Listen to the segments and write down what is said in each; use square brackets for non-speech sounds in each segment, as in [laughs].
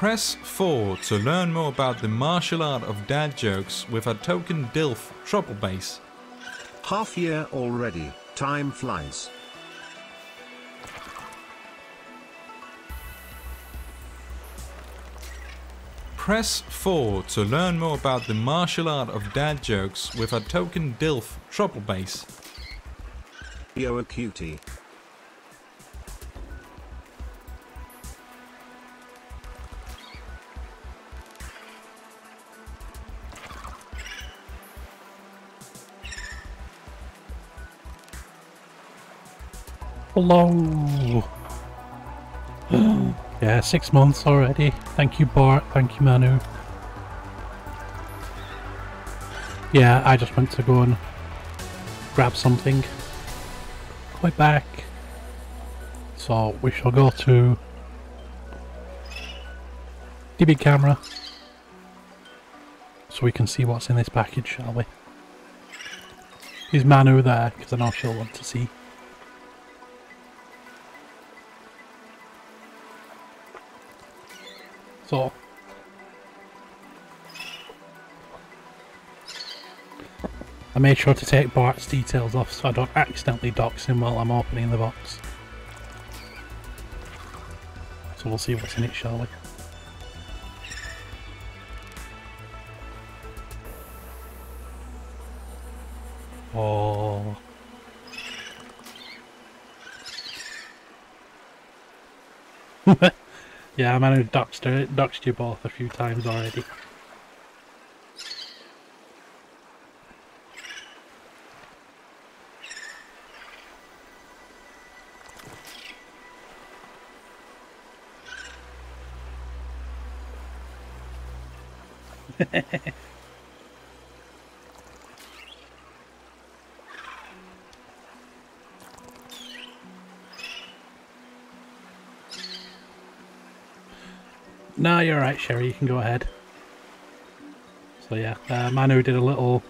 Press 4 to learn more about the martial art of dad jokes with our token DILF TrubbleBass. Half year already, time flies. Press 4 to learn more about the martial art of dad jokes with our token DILF TrubbleBass. Yo a cutie. Hello. yeah, six months already. Thank you, Bart. Thank you, Manu. Yeah, I just went to go and grab something. Quite back. So we shall go to the big camera so we can see what's in this package, shall we? Is Manu there? Because I know she'll want to see. So I made sure to take Bart's details off so I don't accidentally dox him while I'm opening the box. So we'll see what's in it, shall we? Yeah, man, I've doxed, doxed you both a few times already. [laughs] No, you're right, Sherry. You can go ahead. So yeah, uh, Manu did a little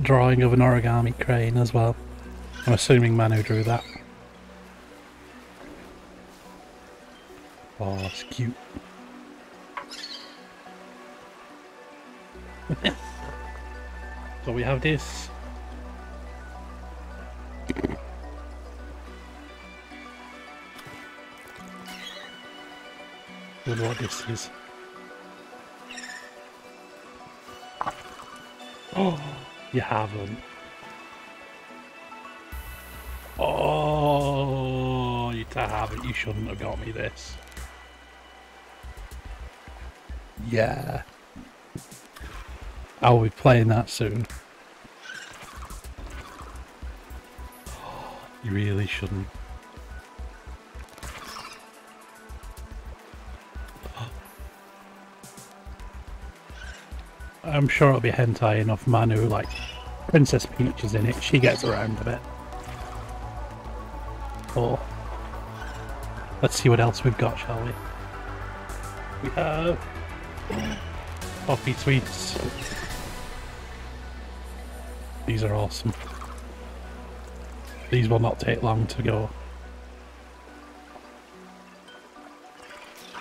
drawing of an origami crane as well. I'm assuming Manu drew that. Oh, it's cute. [laughs] so we have this. What this is. Oh, you haven't. Oh, you haven't. You shouldn't have got me this. Yeah. I'll be playing that soon. [gasps] You really shouldn't. I'm sure it'll be hentai enough Manu, like Princess Peach is in it, she gets around a bit. Oh. Let's see what else we've got, shall we? We have Poppy Tweets. These are awesome. These will not take long to go.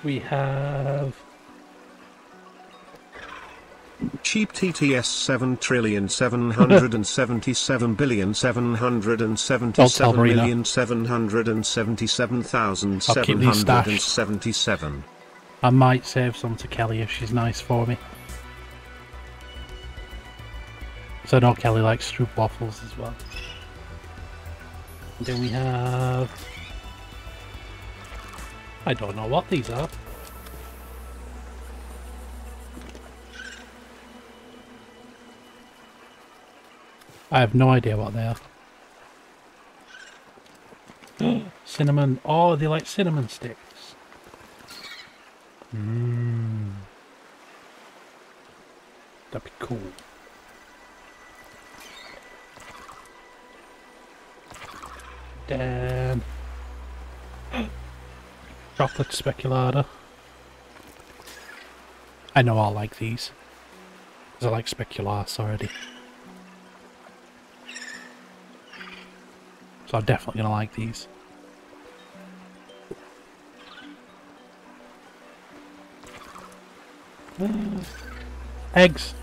We have Cheap TTS 7 trillion 777 billion 777 million 777 thousand I'll keep these stashed. 777. I might save some to Kelly if she's nice for me. So I know Kelly likes stroop waffles as well. Then we have... I don't know what these are. I have no idea what they are. [gasps] cinnamon. Oh, they like cinnamon sticks. Mmm. That'd be cool. Damn. [gasps] Chocolate speculata. I know I'll like these. Because I like speculaas already. So I'm definitely going to like these. eggs.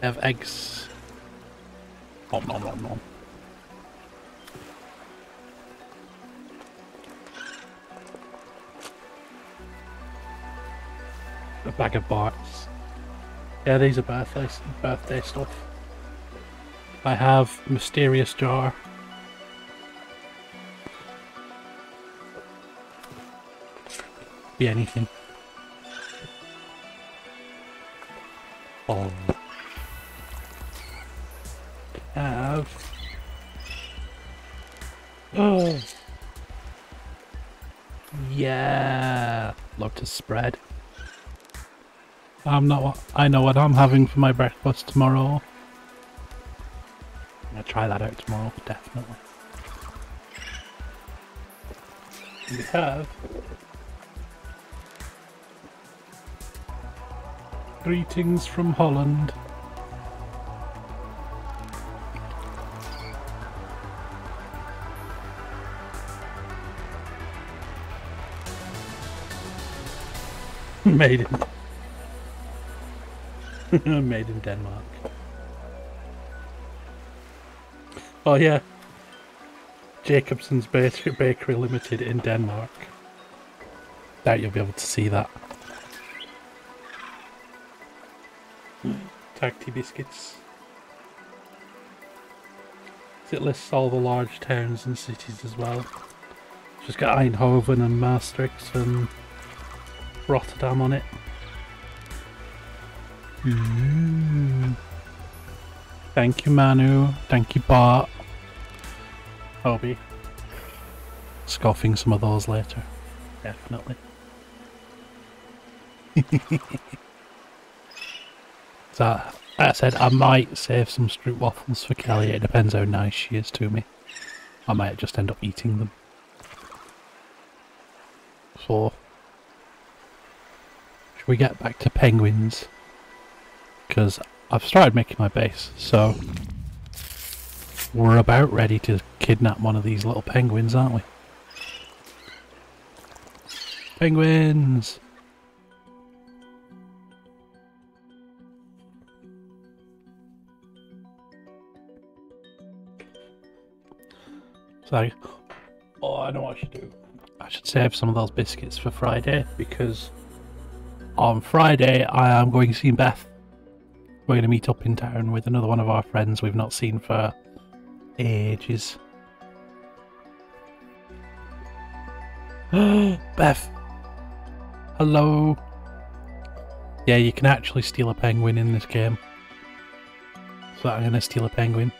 I have eggs. Nom nom nom nom. A bag of bites. Yeah, these are birthday birthday stuff. I have mysterious jar. Be anything. Oh. Have. [gasps] Oh. Yeah. Love to spread. I'm not. I know what I'm having for my breakfast tomorrow. Try that out tomorrow, definitely. We have greetings from Holland. [laughs] Made in [laughs] Made in Denmark. Oh yeah. Jacobson's Bakery, Bakery Limited in Denmark. Doubt you'll be able to see that. Tag tea biscuits. It lists all the large towns and cities as well. Just got Eindhoven and Maastricht and Rotterdam on it. Mm. Thank you, Manu. Thank you, Bart. I'll be scoffing some of those later. Definitely. [laughs] so, like I said, I might save some stroop waffles for Kelly. It depends how nice she is to me. I might just end up eating them. So, should we get back to penguins? Because I've started making my base, so we're about ready to kidnap one of these little penguins, aren't we? Penguins! So, oh, I know what I should do. I should save some of those biscuits for Friday because on Friday I am going to see Beth. We're going to meet up in town with another one of our friends we've not seen for ages. [gasps] Beth! Hello! Yeah, you can actually steal a penguin in this game. So I'm to steal a penguin.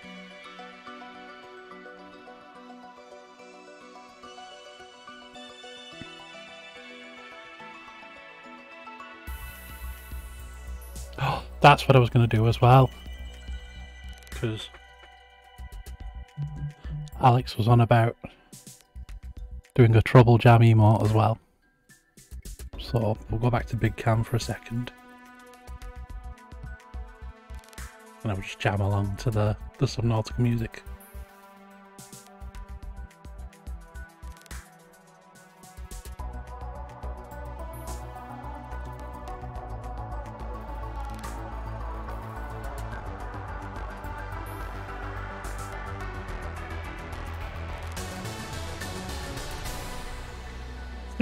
Oh, [gasps] That's what I was to do as well. Because Alex was on about doing a Trouble Jam emote as well. So we'll go back to Big Cam for a second. And I'll just jam along to the, the Subnautica music.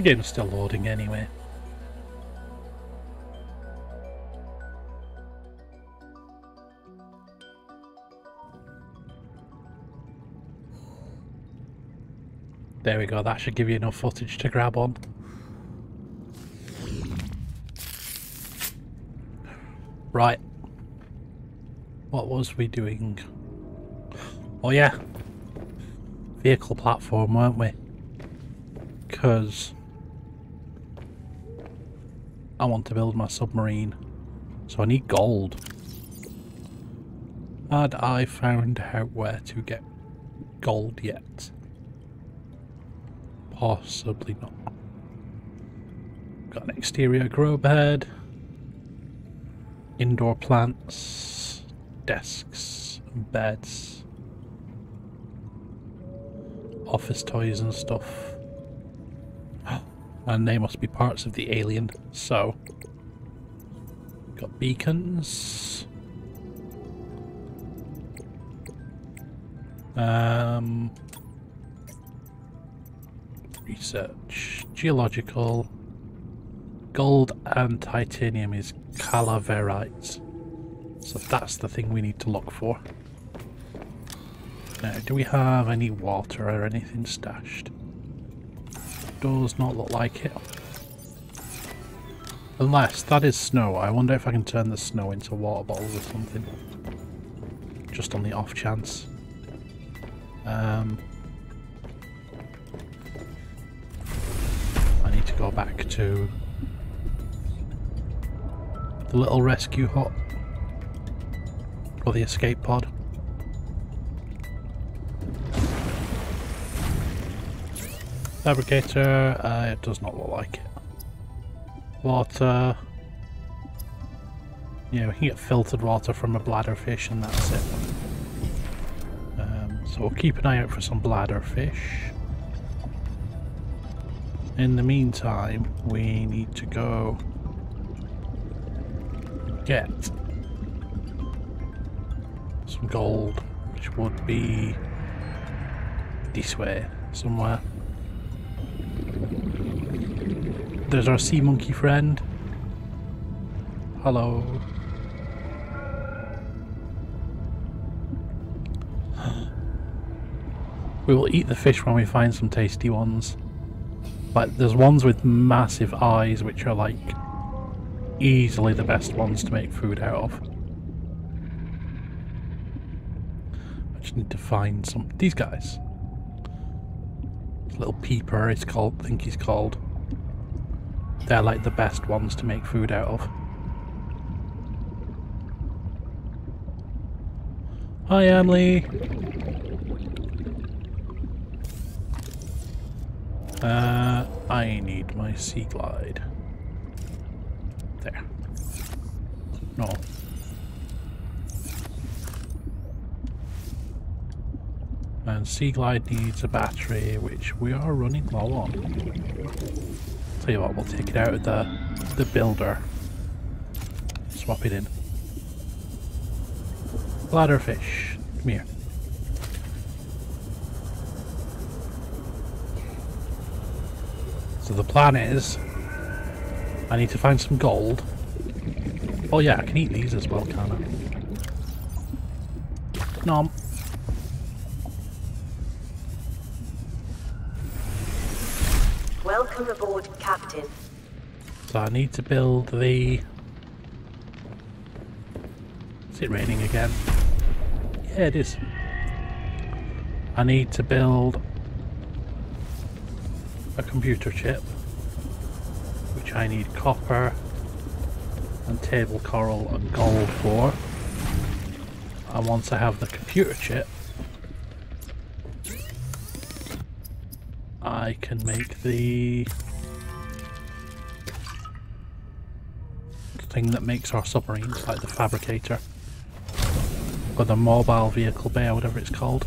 Game's still loading anyway. There we go, that should give you enough footage to grab on. Right. What was we doing? Oh yeah. Vehicle platform, weren't we? Because I want to build my submarine. So I need gold. Had I found out where to get gold yet? Possibly not. Got an exterior grow bed. Indoor plants. Desks. Beds. Office toys and stuff. And they must be parts of the alien, so Got beacons. Um, research. Geological. Gold and titanium is calaverite. So that's the thing we need to look for. Now, do we have any water or anything stashed? Does not look like it. Unless that is snow. I wonder if I can turn the snow into water bottles or something. Just on the off chance. Um, I need to go back to the little rescue hut or the escape pod. Fabricator, uh, it does not look like it. Water. Yeah, we can get filtered water from a bladder fish and that's it. Um, so we'll keep an eye out for some bladder fish. In the meantime, we need to go get some gold, which would be this way somewhere. There's our sea monkey friend. Hello. We will eat the fish when we find some tasty ones. Like, there's ones with massive eyes which are like easily the best ones to make food out of. I just need to find some. These guys. Little peeper, it's called. I think he's called. They're like the best ones to make food out of. Hi, Emily. Uh, I need my sea glide. There. No. And Sea Glide needs a battery, which we are running low on. Tell you what, we'll take it out of the, the builder. Swap it in. Bladderfish, come here. So the plan is, I need to find some gold. Oh yeah, I can eat these as well, can't I? Nom. So I need to build the... Is it raining again? Yeah, it is. I need to build a computer chip, which I need copper and table coral and gold for. And once I have the computer chip, I can make the thing that makes our submarines, like the fabricator. Or the mobile vehicle bay, or whatever it's called.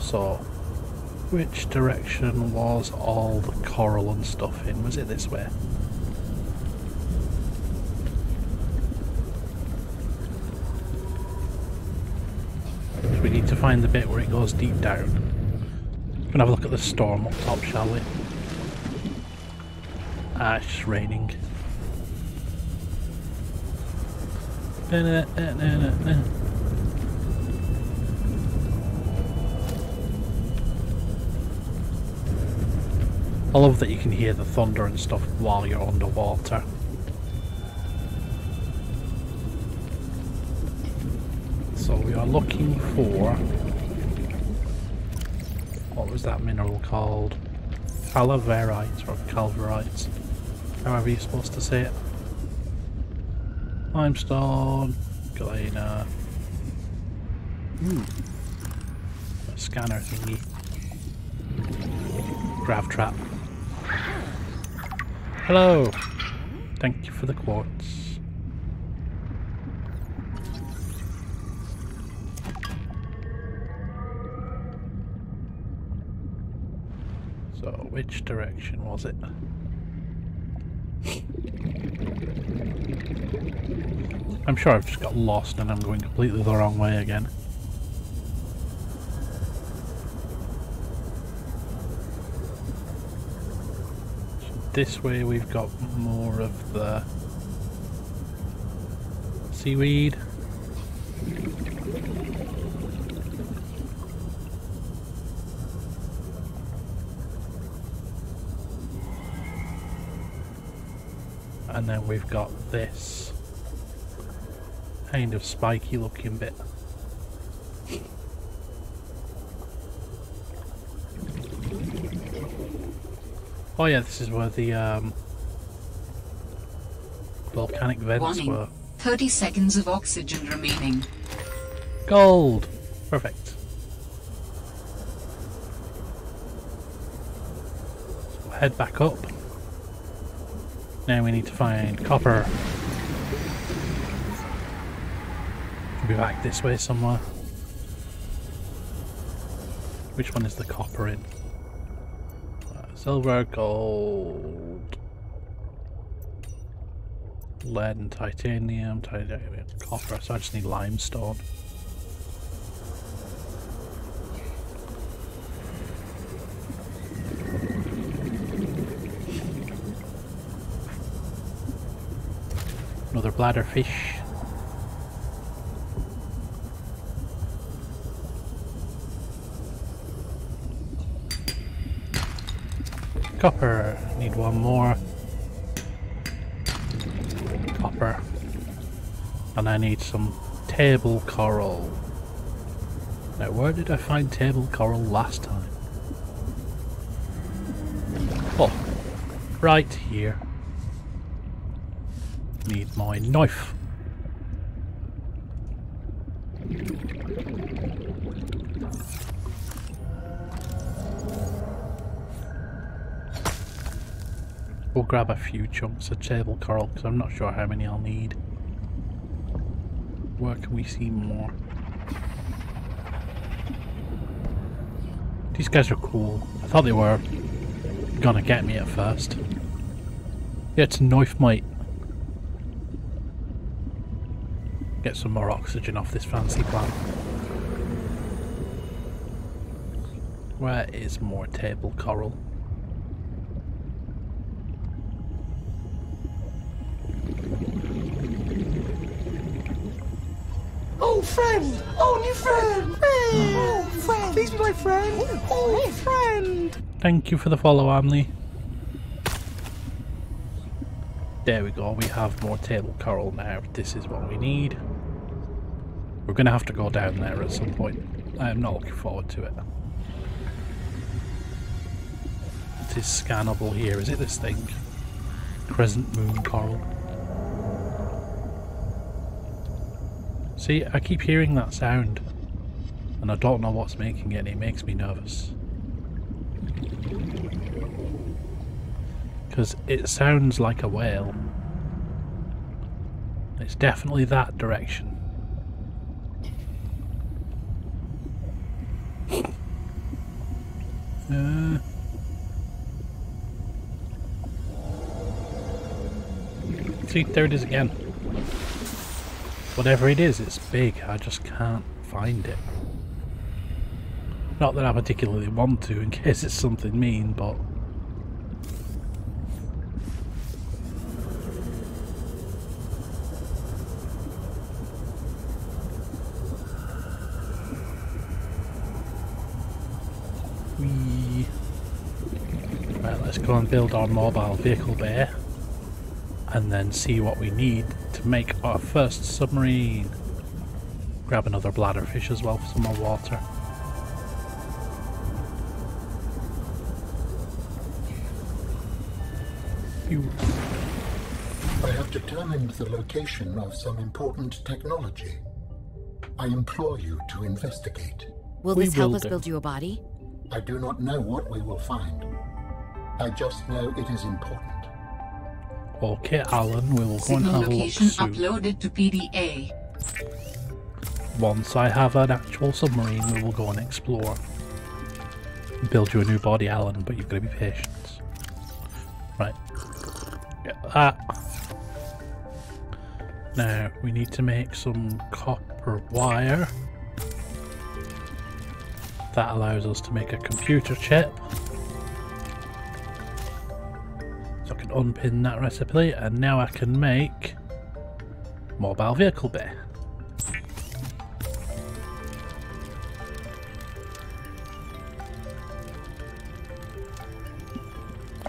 So, which direction was all the coral and stuff in? Was it this way? We need to find the bit where it goes deep down. Gonna have a look at the storm up top, shall we? Ah, it's raining. I love that you can hear the thunder and stuff while you're underwater. So we are looking for what was that mineral called? Calaverite or calverite, however you're supposed to say it. Limestone, galena. Hmm. A scanner thingy. Grav trap. Hello. Thank you for the quartz. So, which direction was it? I'm sure I've just got lost and I'm going completely the wrong way again. this way we've got more of the seaweed. And then we've got this kind of spiky looking bit. Oh yeah, this is where the um, volcanic vents Warning. were. 30 seconds of oxygen remaining. Gold! Perfect. So head back up. Now we need to find copper. We'll be back this way somewhere. Which one is the copper in? Uh, silver, gold, lead and titanium, titanium, copper, so I just need limestone. Another bladder fish. Copper. Need one more. Copper. And I need some table coral. Now, where did I find table coral last time? Oh, right here. Need my knife. Grab a few chunks of table coral because I'm not sure how many I'll need. Where can we see more? These guys are cool. I thought they were gonna get me at first. Yeah, it's a knife mite. Get some more oxygen off this fancy plant. Where is more table coral? Oh, friend! Oh, new friend! Friend! Oh, friend! Please be my friend! Oh, friend! Thank you for the follow, Amley. There we go, we have more table coral now. This is what we need. We're going to have to go down there at some point. I am not looking forward to it. It is scannable here, is it this thing? Crescent moon coral. See, I keep hearing that sound. And I don't know what's making it, and it makes me nervous. Because it sounds like a whale. It's definitely that direction. Uh, see, there it is again. Whatever it is, it's big. I just can't find it. Not that I particularly want to, in [laughs] case it's something mean, but we right. Let's go and build our mobile vehicle there, and then see what we need to make our first submarine. Grab another bladderfish as well for some more water. Phew. I have determined the location of some important technology. I implore you to investigate. Will We this help will us do. build you a body? I do not know what we will find. I just know it is important. Okay, Alan, we will go and have a look soon. uploaded to PDA. Once I have an actual submarine, we will go and explore. Build you a new body, Alan, but you've got to be patient. Right. Get that. Now, we need to make some copper wire. That allows us to make a computer chip. Can unpin that recipe, and now I can make mobile vehicle bay.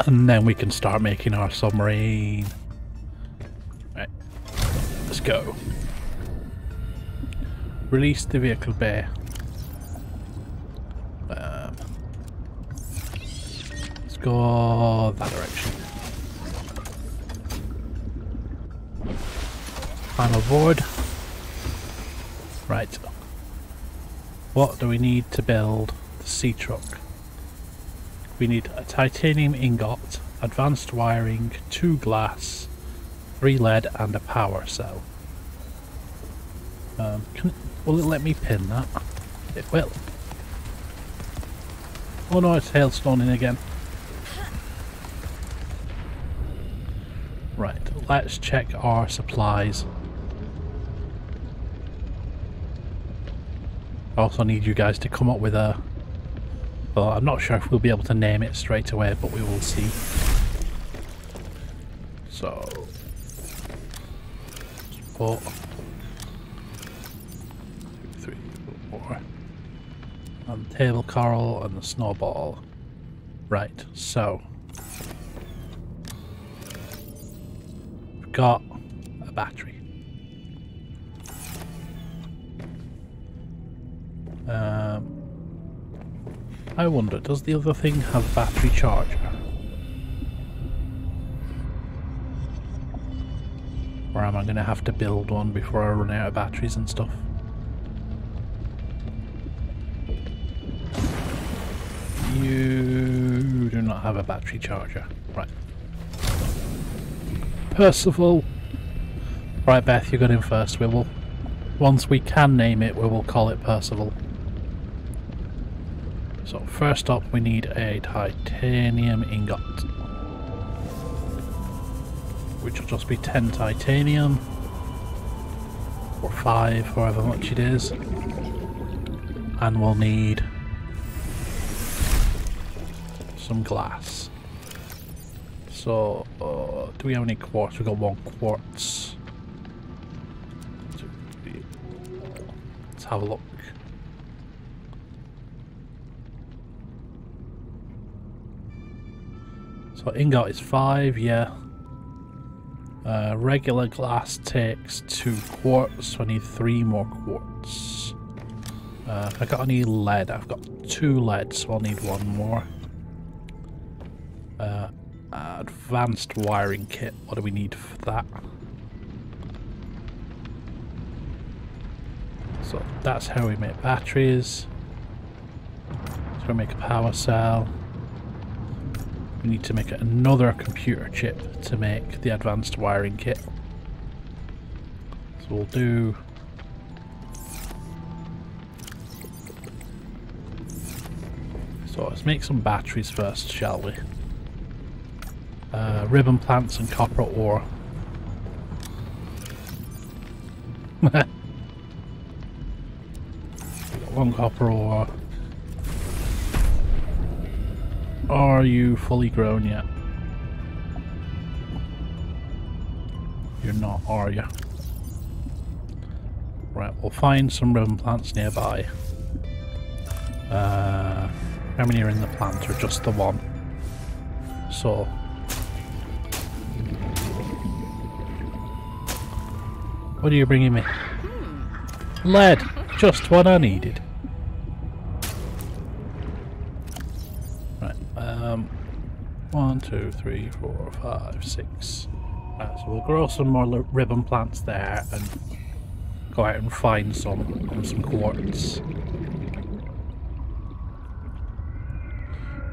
And then we can start making our submarine. Right, let's go. Release the vehicle bay. Um, let's go that direction. Final board. Right. What do we need to build the sea truck? We need a titanium ingot, advanced wiring, two glass, three lead, and a power cell. Um, can, will it let me pin that? It will. Oh no, it's hailstoning again. Right, let's check our supplies. I also need you guys to come up with a well, I'm not sure if we'll be able to name it straight away, but we will see. So, four, two, three, four, and the table coral and the snowball. Right, so we've got a battery. Um, I wonder, does the other thing have a battery charger? Or am I going to have to build one before I run out of batteries and stuff? You do not have a battery charger. Right. Percival. Right, Beth, you got in first. We will, once we can name it, we will call it Percival. First up we need a titanium ingot. Which will just be 10 titanium. Or 5, however much it is. And we'll need some glass. So, uh, do we have any quartz? We've got one quartz. Let's have a look. So ingot is five, yeah. Uh, regular glass takes two quartz, so I need three more quartz. Uh, I got any lead? I've got two lead, so I'll need one more. Uh, advanced wiring kit. What do we need for that? So that's how we make batteries. So we make a power cell. We need to make another computer chip to make the advanced wiring kit. So we'll do... So let's make some batteries first, shall we? Uh, ribbon plants and copper ore. [laughs] One copper ore. Are you fully grown yet? You're not, are you? Right, we'll find some ribbon plants nearby. Uh, how many are in the plant or just the one? So... What are you bringing me? Lead! Just what I needed. One, two, three, four, five, six. Right, so we'll grow some more ribbon plants there and go out and find some some quartz.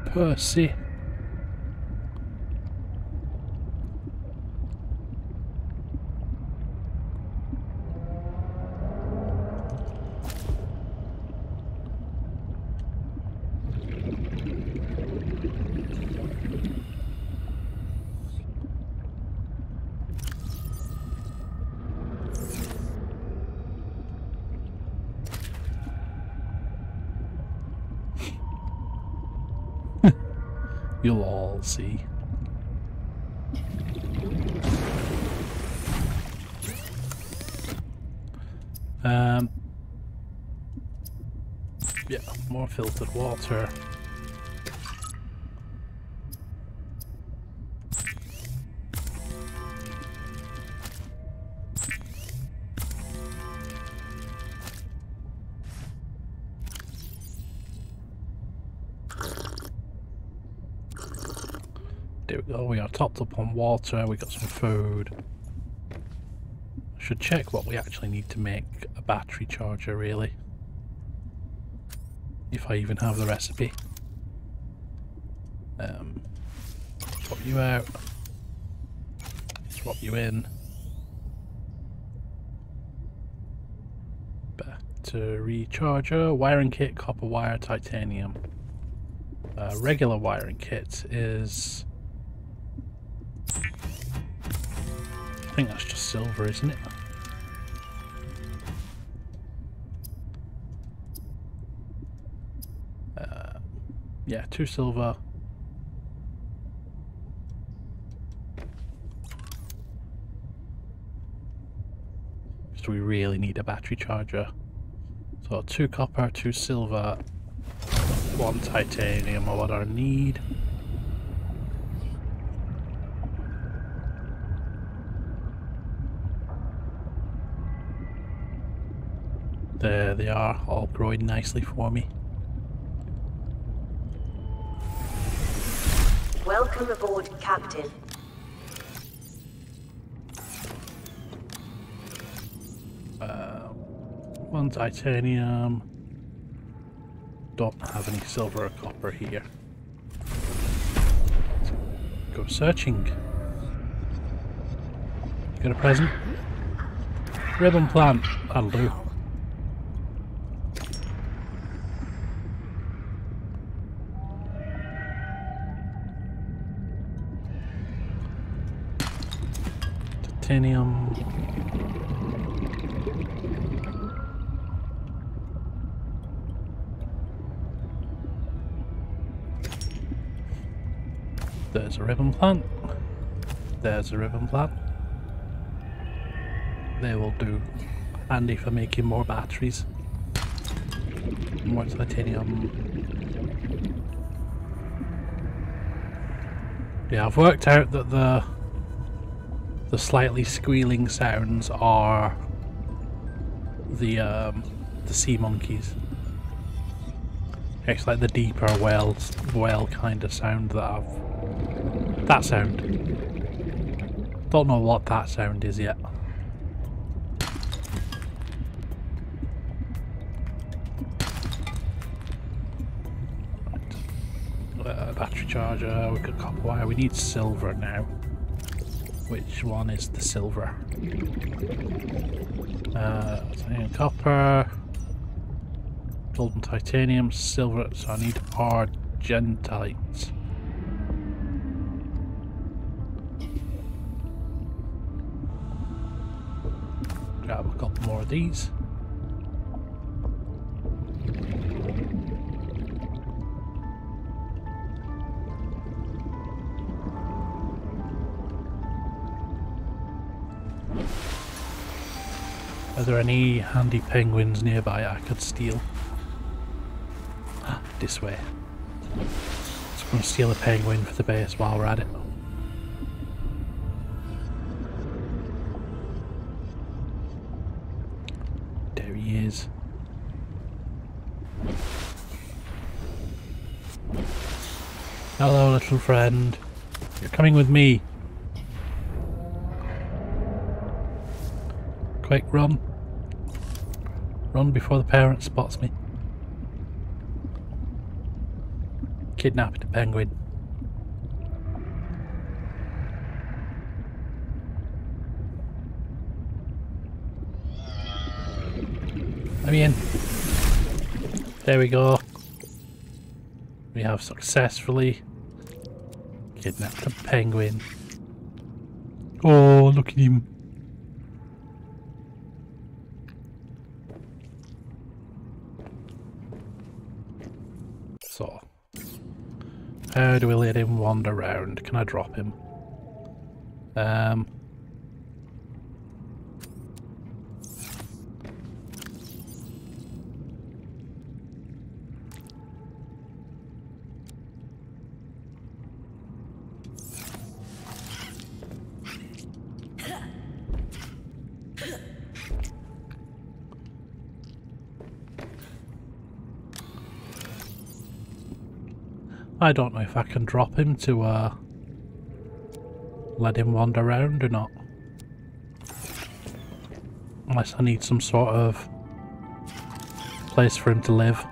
Percy. See. Um, yeah, more filtered water. Up on water, we got some food. Should check what we actually need to make a battery charger really. If I even have the recipe. Um, swap you out. Swap you in. Battery charger, wiring kit, copper wire, titanium. Uh, regular wiring kit is think that's just silver, isn't it? Uh, yeah, two silver. So we really need a battery charger. So two copper, two silver, one titanium are what I need. There they are, all growing nicely for me. Welcome aboard, Captain. Uh, one titanium. Don't have any silver or copper here. Go searching. Got a present? Ribbon plant. That'll do. Titanium. There's a ribbon plant. There's a ribbon plant. They will do handy for making more batteries. More titanium. Yeah, I've worked out that the the slightly squealing sounds are the um, the sea monkeys. It's like the deeper well well kind of sound that I've that sound. Don't know what that sound is yet. Uh, battery charger, we got copper wire, we need silver now. Which one is the silver? Uh, copper, gold and titanium, silver, so I need argentite. Grab a couple more of these. Are there any handy penguins nearby I could steal? Ah, this way. Just gonna steal a penguin for the base while we're at it. There he is. Hello, little friend. You're coming with me. Quick, run. Run before the parent spots me. Kidnapped a penguin. Let me in. There we go. We have successfully kidnapped a penguin. Oh, look at him. So, How do we let him wander around? Can I drop him? Um. I don't know if I can drop him to uh, let him wander around or not. Unless I need some sort of place for him to live.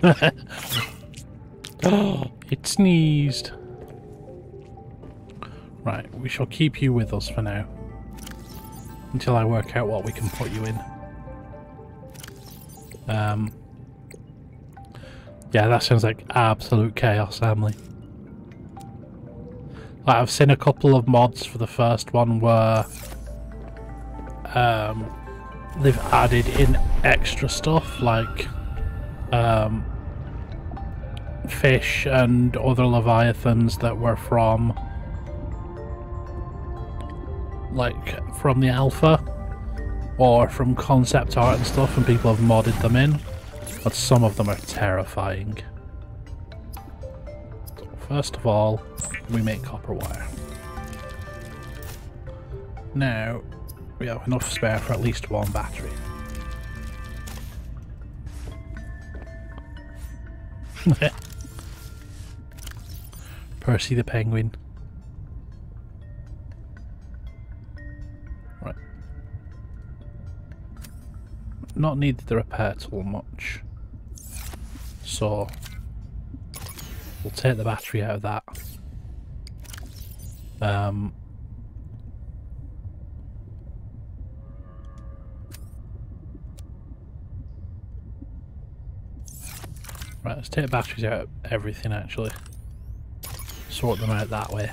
[laughs] [gasps] it sneezed. Right, we shall keep you with us for now until I work out what we can put you in. Um, yeah, that sounds like absolute chaos, Emily. Like, I've seen a couple of mods for the first one where um, they've added in extra stuff like um, fish and other leviathans that were from like from the alpha or from concept art and stuff and people have modded them in but some of them are terrifying. So first of all we make copper wire. Now we have enough spare for at least one battery. [laughs] Percy the penguin not needed the repair tool much. So we'll take the battery out of that. Um, right, let's take batteries out of everything actually. Sort them out that way.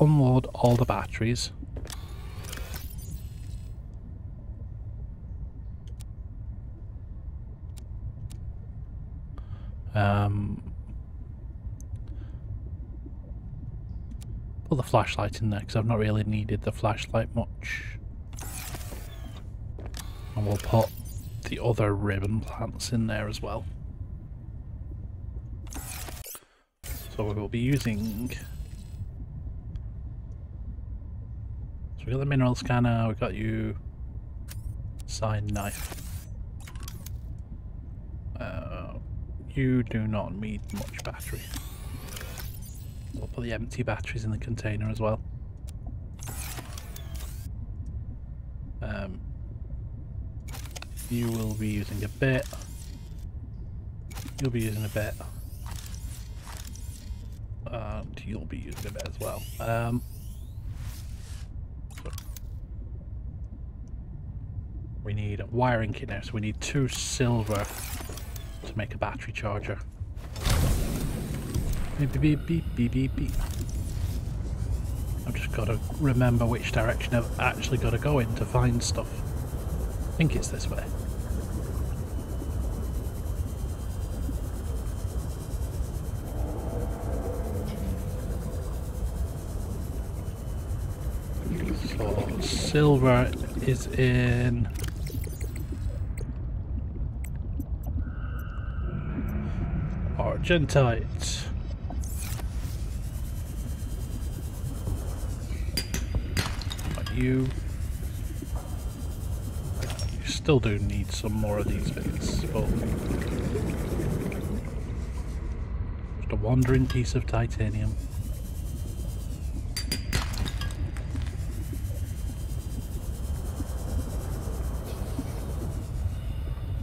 Unload all the batteries. Um, put the flashlight in there because I've not really needed the flashlight much. And we'll put the other ribbon plants in there as well. So we will be using we got the mineral scanner, we got you sign knife. Uh, you do not need much battery. We'll put the empty batteries in the container as well. Um, you will be using a bit. You'll be using a bit. And you'll be using a bit as well. Um, We need wiring kit now, so we need two silver to make a battery charger. Beep beep beep beep beep beep. I've just got to remember which direction I've actually got to go in to find stuff. I think it's this way. So silver is in Argentite. You, you still do need some more of these bits, but just a wandering piece of titanium.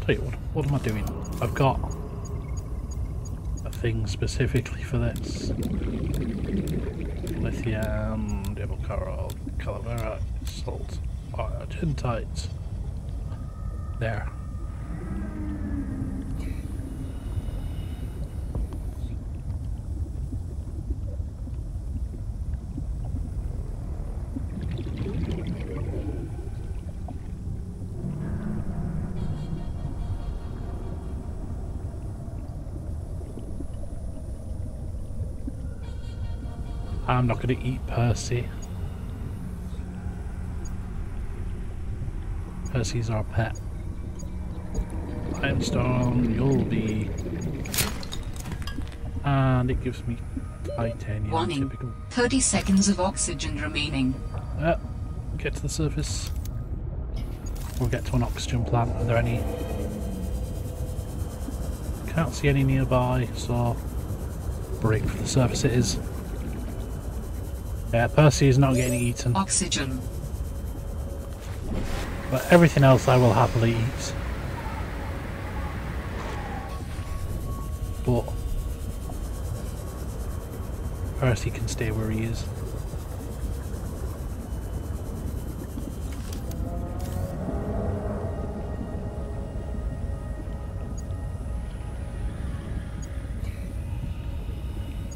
Tell you what, what am I doing? I've got things specifically for this. Lithium, devil coral, calavera, salt, argentite. There. I'm not going to eat Percy. Percy's our pet. Limestone, you'll be. And it gives me titanium. Warning. Typical. 30 seconds of oxygen remaining. Uh, get to the surface. We'll get to an oxygen plant. Are there any? Can't see any nearby, so break for the surface it is. Yeah, Percy is not getting eaten, Oxygen. but everything else I will happily eat. But Percy can stay where he is.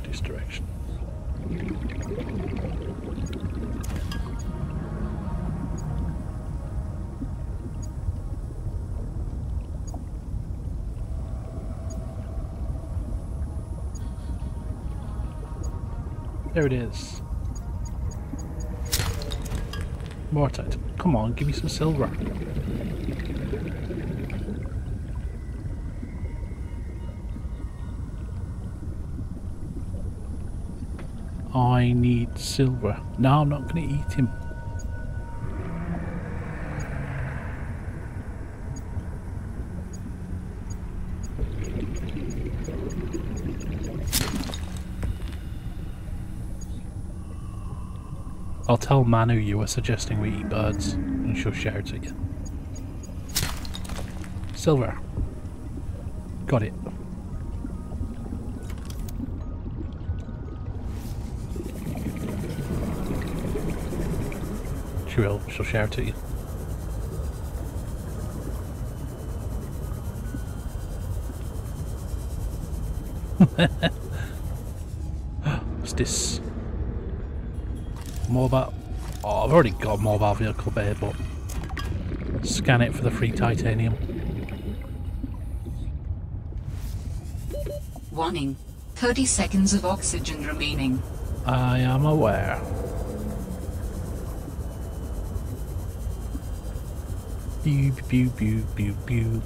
This direction. There it is. More tight. Come on, give me some silver. I need silver. No, I'm not going to eat him. Tell Manu you were suggesting we eat birds, and she'll shout at you. Silver. Got it. She will. She'll shout it at you. [laughs] What's this? Mobile. I've already got a mobile vehicle bay, but scan it for the free titanium. Warning. 30 seconds of oxygen remaining. I am aware. Pew pew pew pew pew.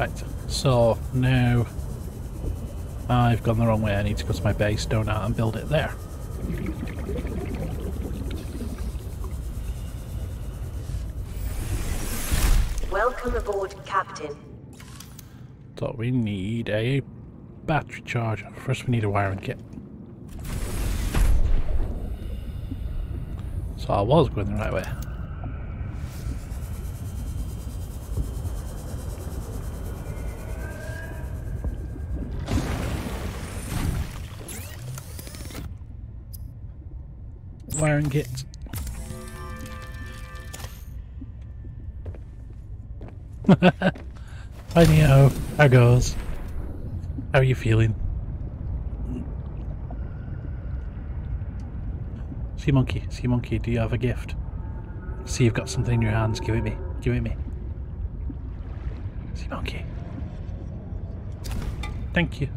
Right, so now I've gone the wrong way. I need to go to my base, don't I, and build it there. Welcome aboard, Captain. So we need a battery charger. First we need a wiring kit. So I was going the right way. Kit. [laughs] Hi Neo, how goes? How are you feeling? Sea monkey, sea monkey, do you have a gift? See you've got something in your hands, give it me, give it me. Sea monkey. Thank you.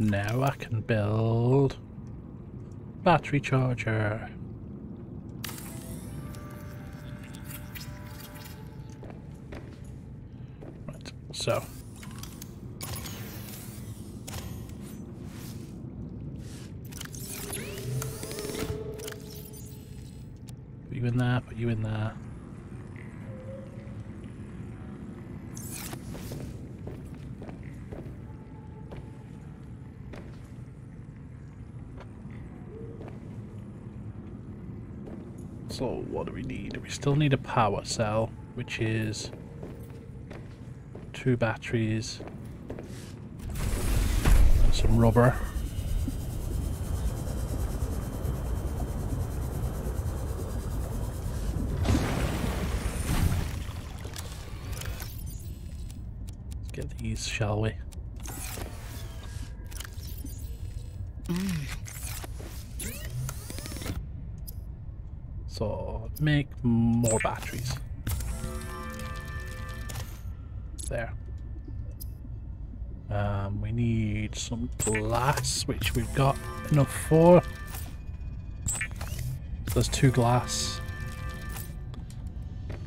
Now I can build battery charger. Right, so. you in there, put you in there. So what do we need? We still need a power cell, which is two batteries and some rubber. Let's get these, shall we? So make more batteries. There. Um, we need some glass, which we've got enough for. There's two glass.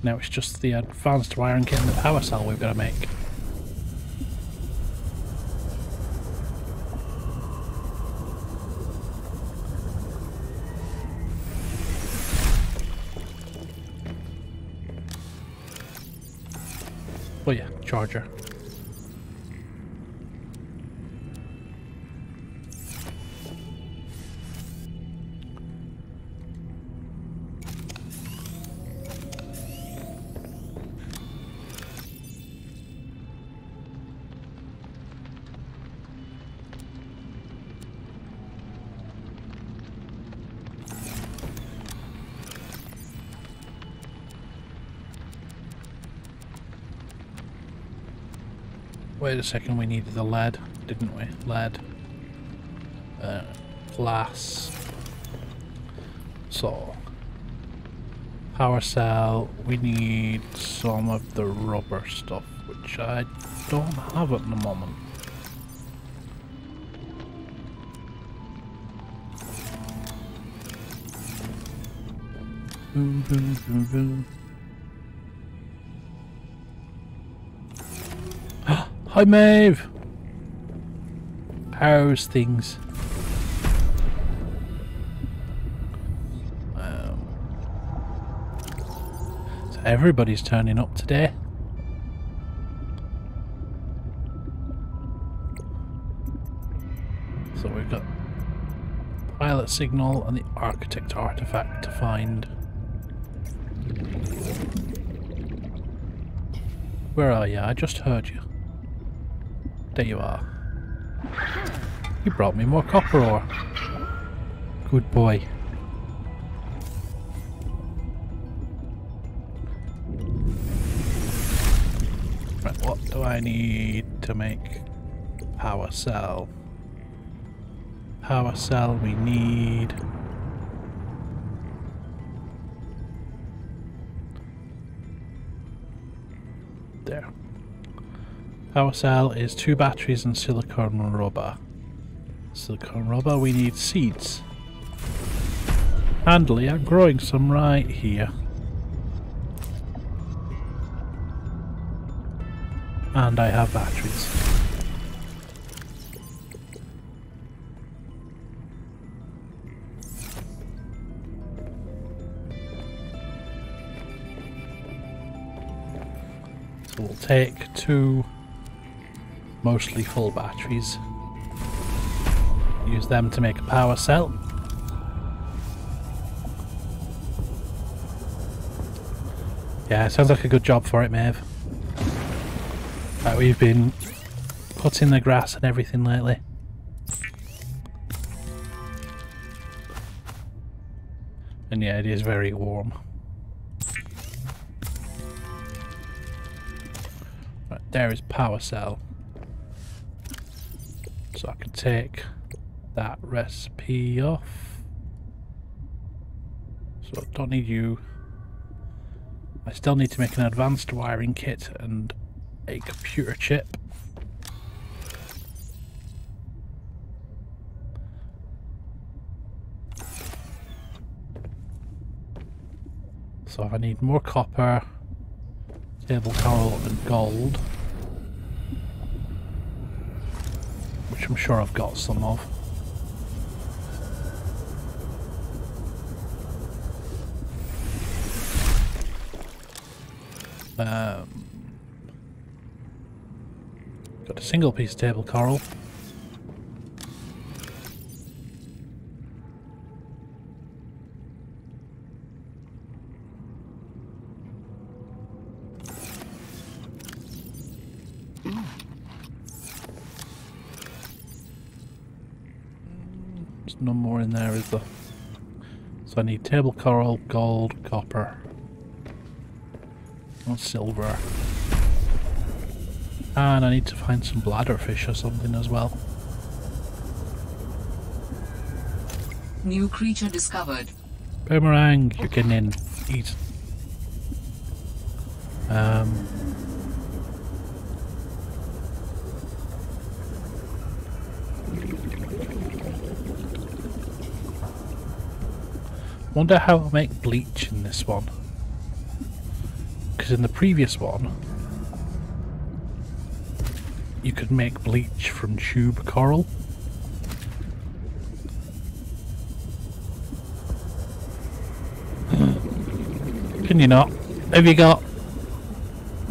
Now it's just the advanced wiring kit and the power cell we've got to make. Charger. Wait a second, we needed the lead, didn't we? Lead. Uh, glass. So, power cell, we need some of the rubber stuff, which I don't have at the moment. Boom, boom, boom, boom. Hi, Maeve. How's things? Um, so everybody's turning up today. So we've got pilot signal and the architect artifact to find. Where are you? I just heard you. There you are. You brought me more copper ore. Good boy. Right, what do I need to make power cell? Power cell we need... Power cell is two batteries and silicone rubber. Silicone rubber, we need seeds. Handily, I'm growing some right here. And I have batteries. So we'll take two mostly full batteries. Use them to make a power cell. Yeah, sounds like a good job for it, Maeve. We've been cutting the grass and everything lately. And yeah, it is very warm. Right, there is power cell. So I can take that recipe off. So I don't need you. I still need to make an advanced wiring kit and a computer chip. So I need more copper, table coral and gold. which I'm sure I've got some of. Um, got a single piece of table coral. There, is there? So I need table coral, gold, copper, or silver. And I need to find some bladderfish or something as well. New creature discovered. Boomerang, you're getting in. Eat. Um. Wonder how I'll make bleach in this one. Because in the previous one, you could make bleach from tube coral. [clears throat] Can you not? Have you got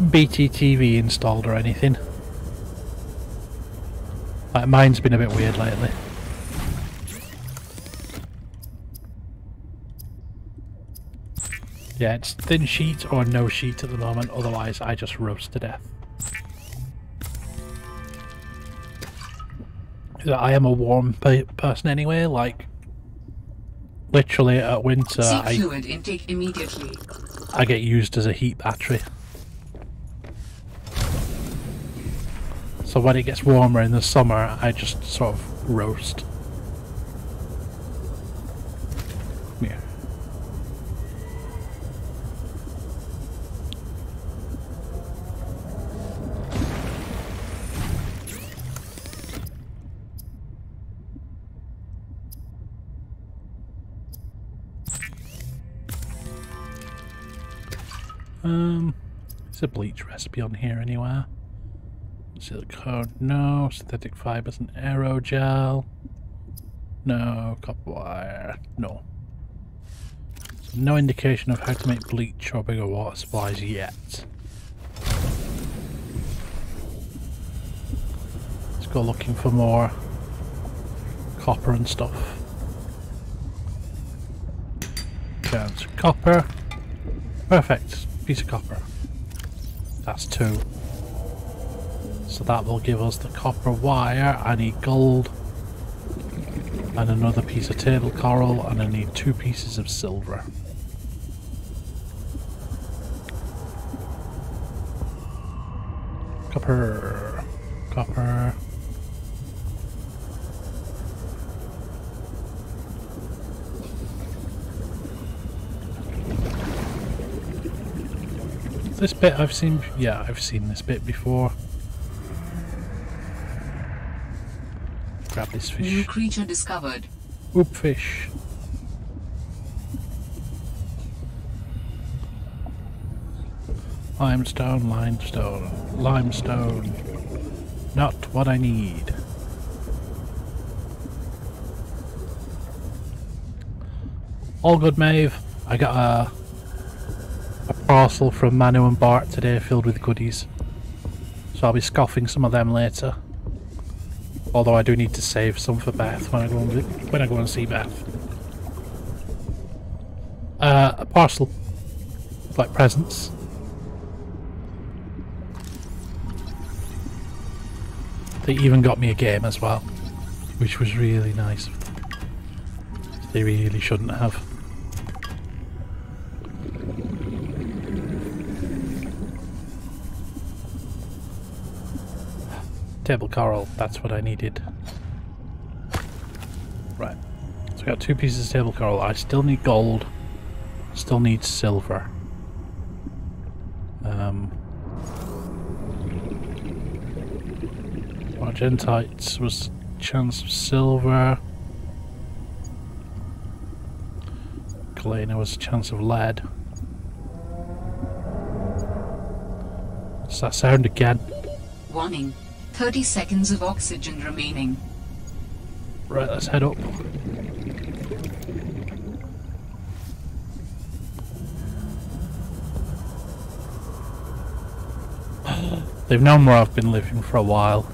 BTTV installed or anything? Like mine's been a bit weird lately. Yeah, it's thin sheet or no sheet at the moment, otherwise I just roast to death. I am a warm pe- person anyway, like literally at winter I, fluid intake immediately. I get used as a heat battery. So when it gets warmer in the summer, I just sort of roast. A bleach recipe on here anywhere? Silicone, no. Synthetic fibers and aerogel. No. Copper wire, no. No indication of how to make bleach or bigger water supplies yet. Let's go looking for more copper and stuff. Chance copper. Perfect. Piece of copper. That's two. So that will give us the copper wire. I need gold. And another piece of table coral. And I need two pieces of silver. Copper. This bit I've seen, yeah, I've seen this bit before. Grab this fish. New creature discovered. Hoopfish. Limestone, limestone, limestone. Not what I need. All good, Maeve. I got a a parcel from Manu and Bart today filled with goodies. So I'll be scoffing some of them later. Although I do need to save some for Beth when I go and, when I go and see Beth. Uh, a parcel. Like presents. They even got me a game as well. Which was really nice. They really shouldn't have. Table coral, that's what I needed. Right. So I got two pieces of table coral. I still need gold. Still need silver. Um Argentites was chance of silver. Galena was a chance of lead. What's that sound again? Warning. 30 seconds of oxygen remaining. Right, let's head up. [gasps] They've known where I've been living for a while.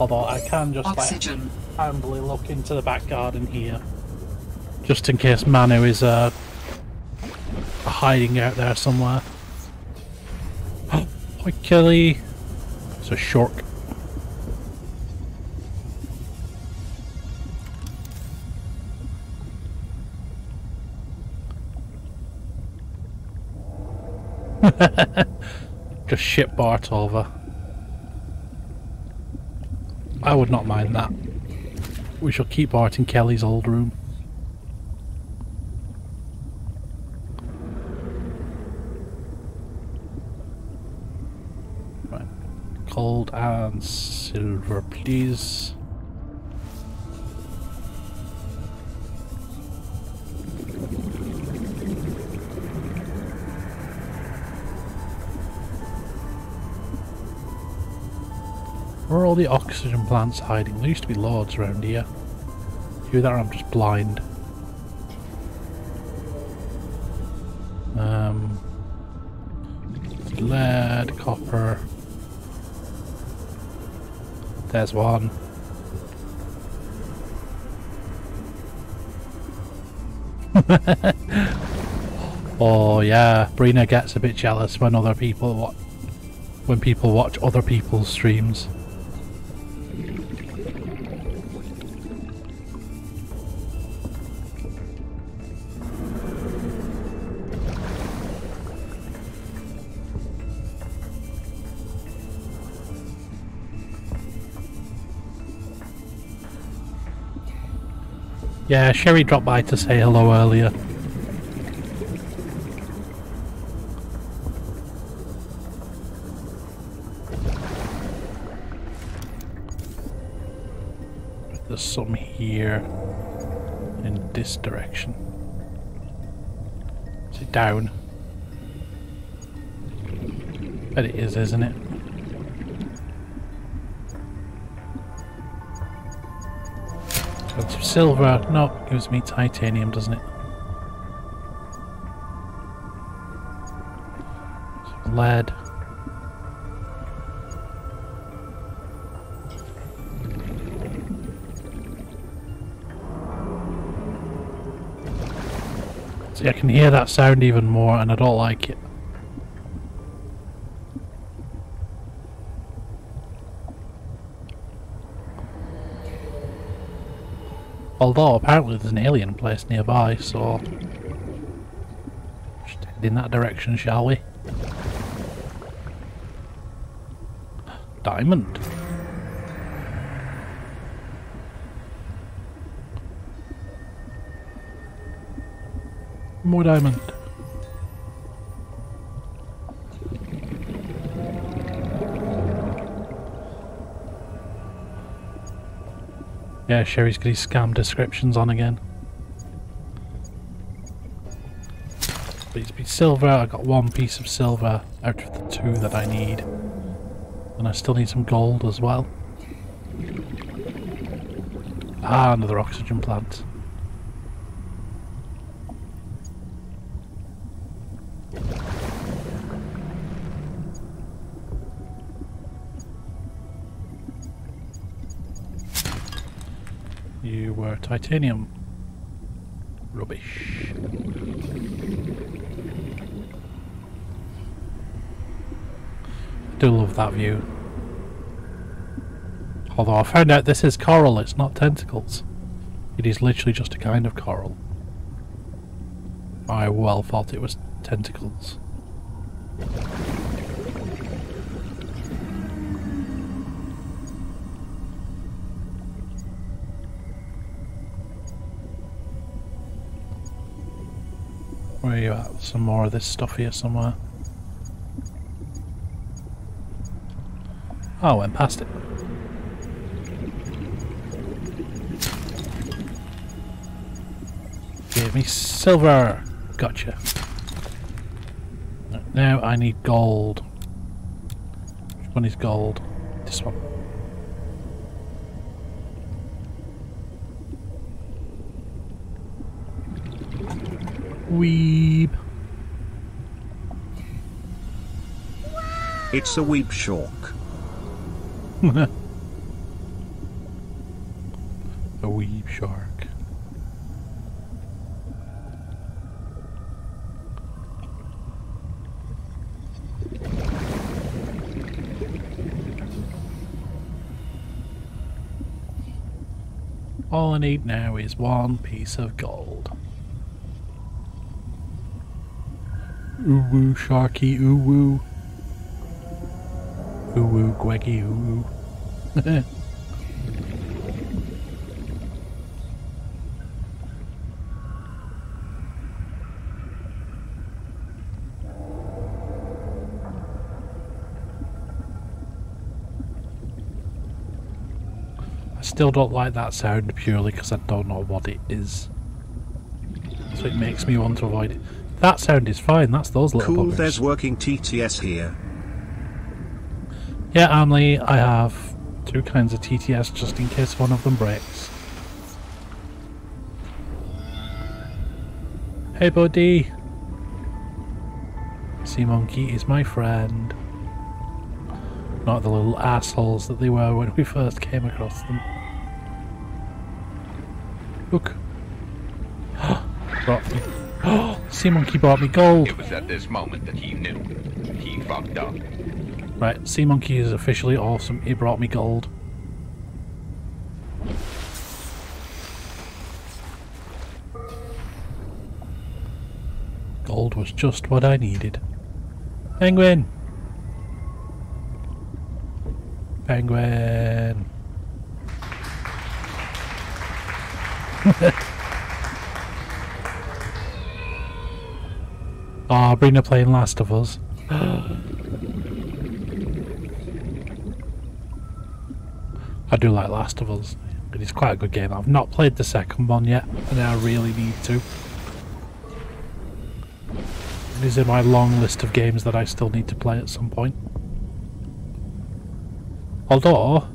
Although I can just like Oxygen. humbly look into the back garden here. Just in case Manu is uh, hiding out there somewhere. [gasps] Hi Kelly. A shark. [laughs] Just ship Bart over. I would not mind that. We shall keep Bart in Kelly's old room. Right. Gold and silver, please. Where are all the oxygen plants hiding? There used to be loads around here. Either that or I'm just blind. There's one. [laughs] oh yeah, Brina gets a bit jealous when other people when people watch other people's streams. Yeah, Sherry dropped by to say hello earlier. There's some here in this direction. Is it down? But it is, isn't it? Silver. No, gives me titanium, doesn't it? Lead. See, I can hear that sound even more, and I don't like it. Although apparently there's an alien place nearby, so just head in that direction, shall we? Diamond. More diamond. Yeah, Sherry's got his scam descriptions on again. Please be silver. I got one piece of silver out of the two that I need. And I still need some gold as well. Ah, another oxygen plant. You were titanium. Rubbish. I do love that view. Although I found out this is coral, it's not tentacles. It is literally just a kind of coral. I well thought it was tentacles. Where you at? Some more of this stuff here somewhere. Oh, went past it. Give me silver! Gotcha. Now I need gold. Which one is gold? This one. Weeb. It's a weep shark. [laughs] A weep shark. All I need now is one piece of gold. Woo, sharky, woo, gweggy, ooh [laughs] woo. I still don't like that sound purely because I don't know what it is. So it makes me want to avoid it. That sound is fine, that's those little Cool, buggers. there's working TTS here. Yeah, Amley, I have two kinds of TTS just in case one of them breaks. Hey, buddy. Sea Monkey is my friend. Not the little assholes that they were when we first came across them. Look. [gasps] me. Sea Monkey brought me gold. It was at this moment that he knew. He fucked up. Right, Sea Monkey is officially awesome. He brought me gold. Gold was just what I needed. Penguin! Penguin! Ah, oh, Brina playing Last of Us. I do like Last of Us. It is quite a good game. I've not played the second one yet, and I really need to. It is in my long list of games that I still need to play at some point. Although,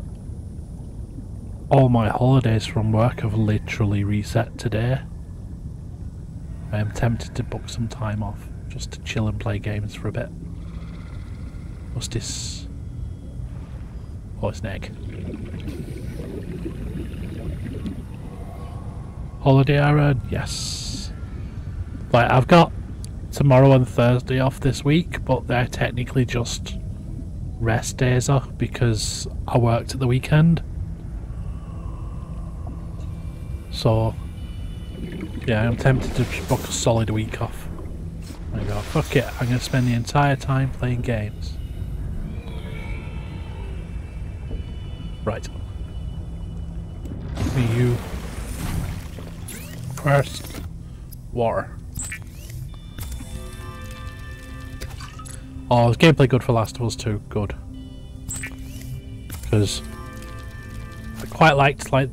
all my holidays from work have literally reset today. I am tempted to book some time off just to chill and play games for a bit. What's this? Oh, it's an egg. Holiday Aaron, yes. Like, I've got tomorrow and Thursday off this week, but they're technically just rest days off because I worked at the weekend. So, yeah, I'm tempted to book a solid week off. I go, fuck it, I'm going to spend the entire time playing games. Right. Me, you. First. War. Oh, is gameplay good for Last of Us 2? Good. Because I quite liked like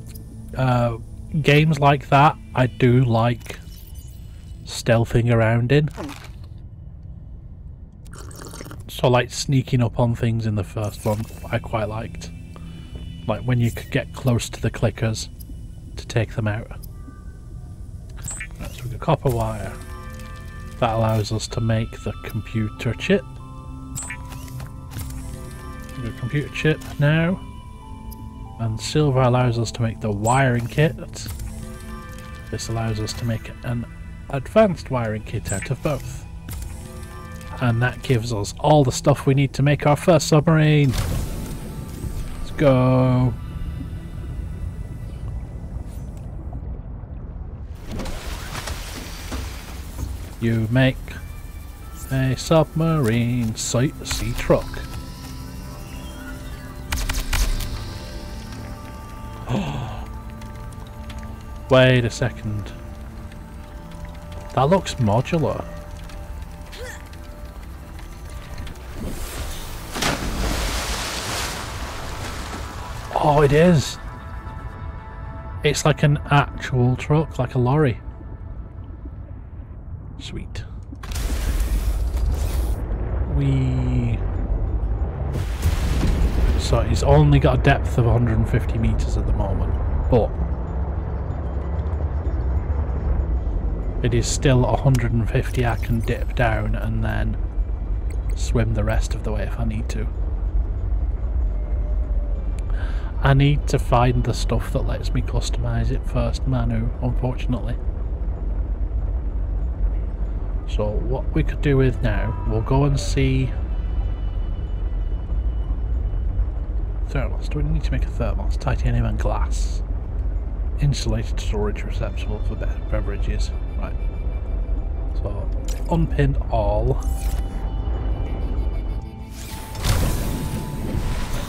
uh, games like that. I do like stealthing around in. So like sneaking up on things in the first one, I quite liked. Like when you could get close to the clickers to take them out. Right, so we've copper wire. That allows us to make the computer chip. We've computer chip now. And silver allows us to make the wiring kit. This allows us to make an advanced wiring kit out of both. And that gives us all the stuff we need to make our first submarine. Let's go. You make a submarine sight sea truck. [gasps] Wait a second. That looks modular. Oh, it is. It's like an actual truck, like a lorry. Sweet. We. So he's only got a depth of 150 meters at the moment, but it is still 150 I can dip down and then swim the rest of the way if I need to. I need to find the stuff that lets me customize it first, Manu, unfortunately. So what we could do with now, we'll go and see thermos. Do we need to make a thermos? Titanium and glass. Insulated storage receptacle for be- beverages. Right. So unpin all.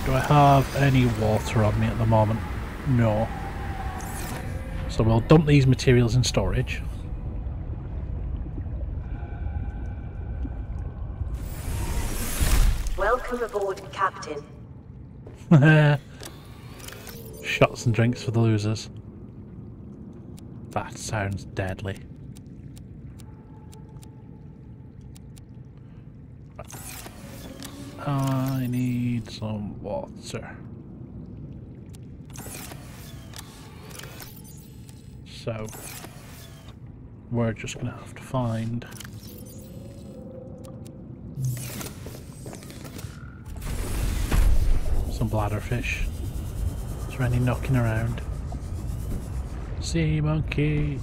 Do I have any water on me at the moment? No. So we'll dump these materials in storage. Welcome aboard, Captain. [laughs] Shots and drinks for the losers. That sounds deadly. I need some water. So, we're just gonna have to find some bladderfish. Is there any knocking around? Sea monkey.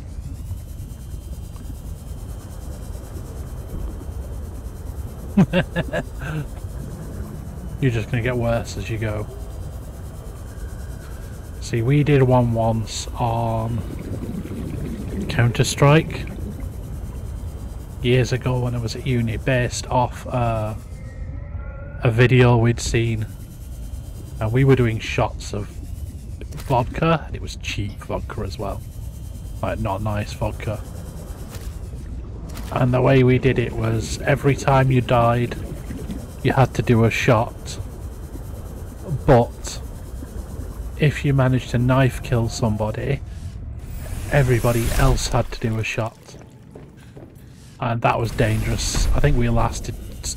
[laughs] You're just gonna get worse as you go. See, we did one once on Counter Strike years ago when I was at uni, based off uh, a video we'd seen, and we were doing shots of vodka, and it was cheap vodka as well, like not nice vodka. And the way we did it was every time you died, you had to do a shot, but if you managed to knife kill somebody, everybody else had to do a shot. And that was dangerous. I think we lasted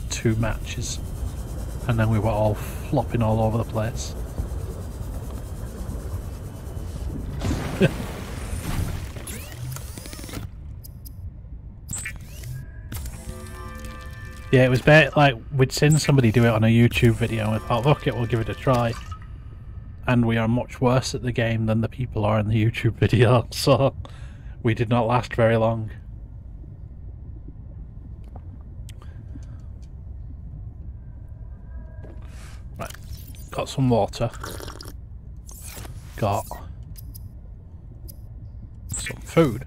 two matches. And then we were all flopping all over the place. Yeah, it was better. Like, we'd seen somebody do it on a YouTube video and thought, look, it, we'll give it a try and we are much worse at the game than the people are in the YouTube [laughs] video, so we did not last very long. Right, got some water. Got some food.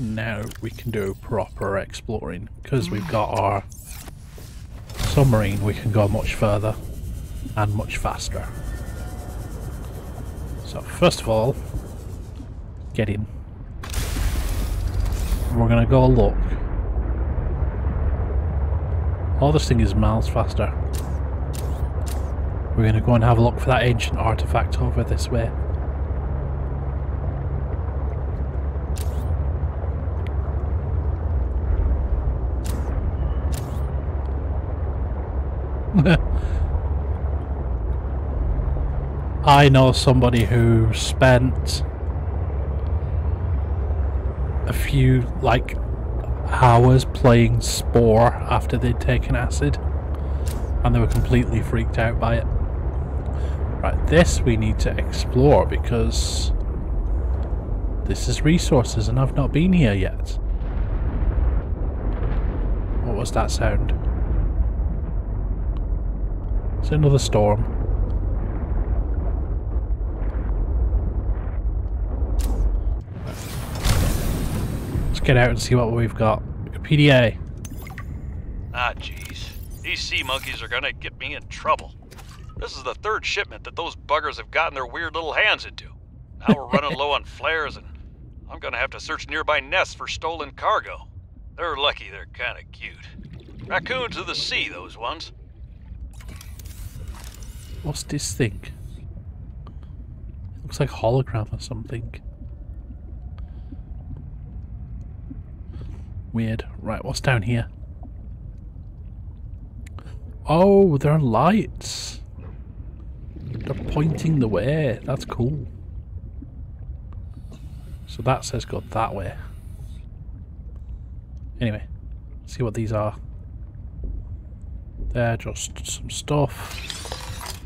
Now we can do proper exploring because we've got our submarine. We can go much further and much faster. So first of all, get in. We're gonna go look. Oh, this thing is miles faster. We're gonna go and have a look for that ancient artifact over this way. I know somebody who spent a few like hours playing Spore after they'd taken acid and they were completely freaked out by it. Right, this we need to explore because this is resources and I've not been here yet. What was that sound? It's another storm. Let's get out and see what we've got. PDA. Ah, jeez. These sea monkeys are gonna get me in trouble. This is the third shipment that those buggers have gotten their weird little hands into. Now we're running low on flares, and I'm gonna have to search nearby nests for stolen cargo. They're lucky they're kinda cute. Raccoons of the sea, those ones. What's this thing? Looks like hologram or something. Weird. Right, what's down here? Oh, there are lights. They're pointing the way. That's cool. So that says go that way. Anyway, See what these are. They're just some stuff.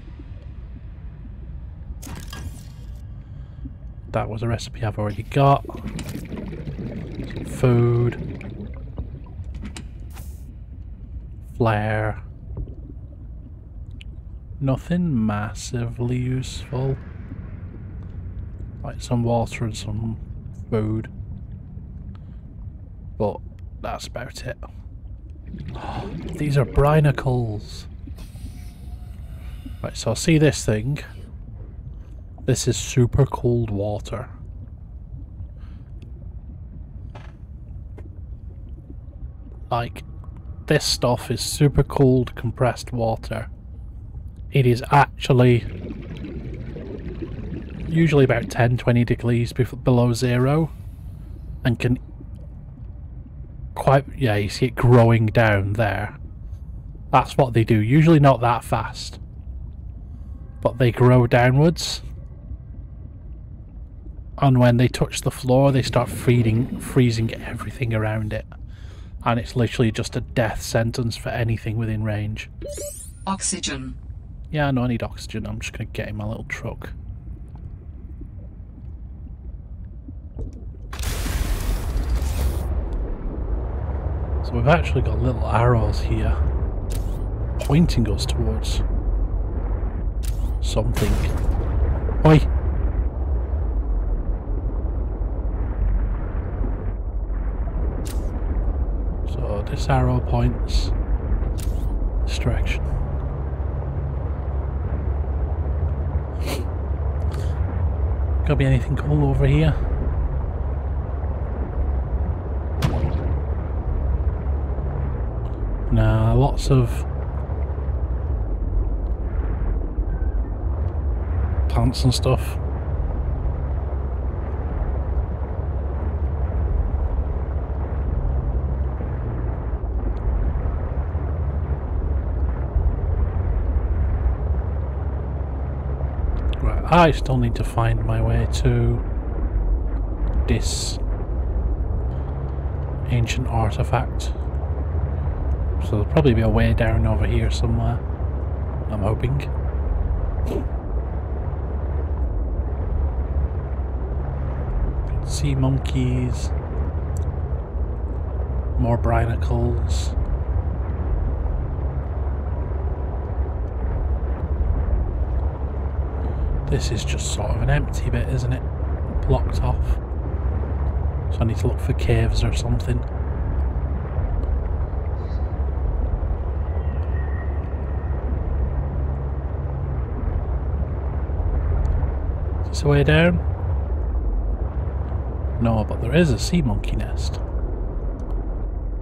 That was a recipe I've already got. Some food. Flare. Nothing massively useful. Like some water and some food. But that's about it. These are brinicles. Right, so I see this thing. This is super cold water. Like, this stuff is super cold compressed water. It is actually usually about 10-20 degrees below zero and can quite yeah you see it growing down there. That's what they do usually not that fast but they grow downwards. And when they touch the floor they start freezing freezing everything around it and it's literally just a death sentence for anything within range Oxygen. yeah no I need oxygen I'm just gonna get in my little truck So we've actually got little arrows here pointing us towards something. Oi! Arrow points this direction. Gotta be anything cool over here? Nah, lots of plants and stuff. Right, I still need to find my way to this ancient artifact. So there'll probably be a way down over here somewhere. I'm hoping. Sea monkeys. More brinicles. This is just sort of an empty bit, isn't it? Blocked off. So I need to look for caves or something. Is this a way down? No, but there is a sea monkey nest.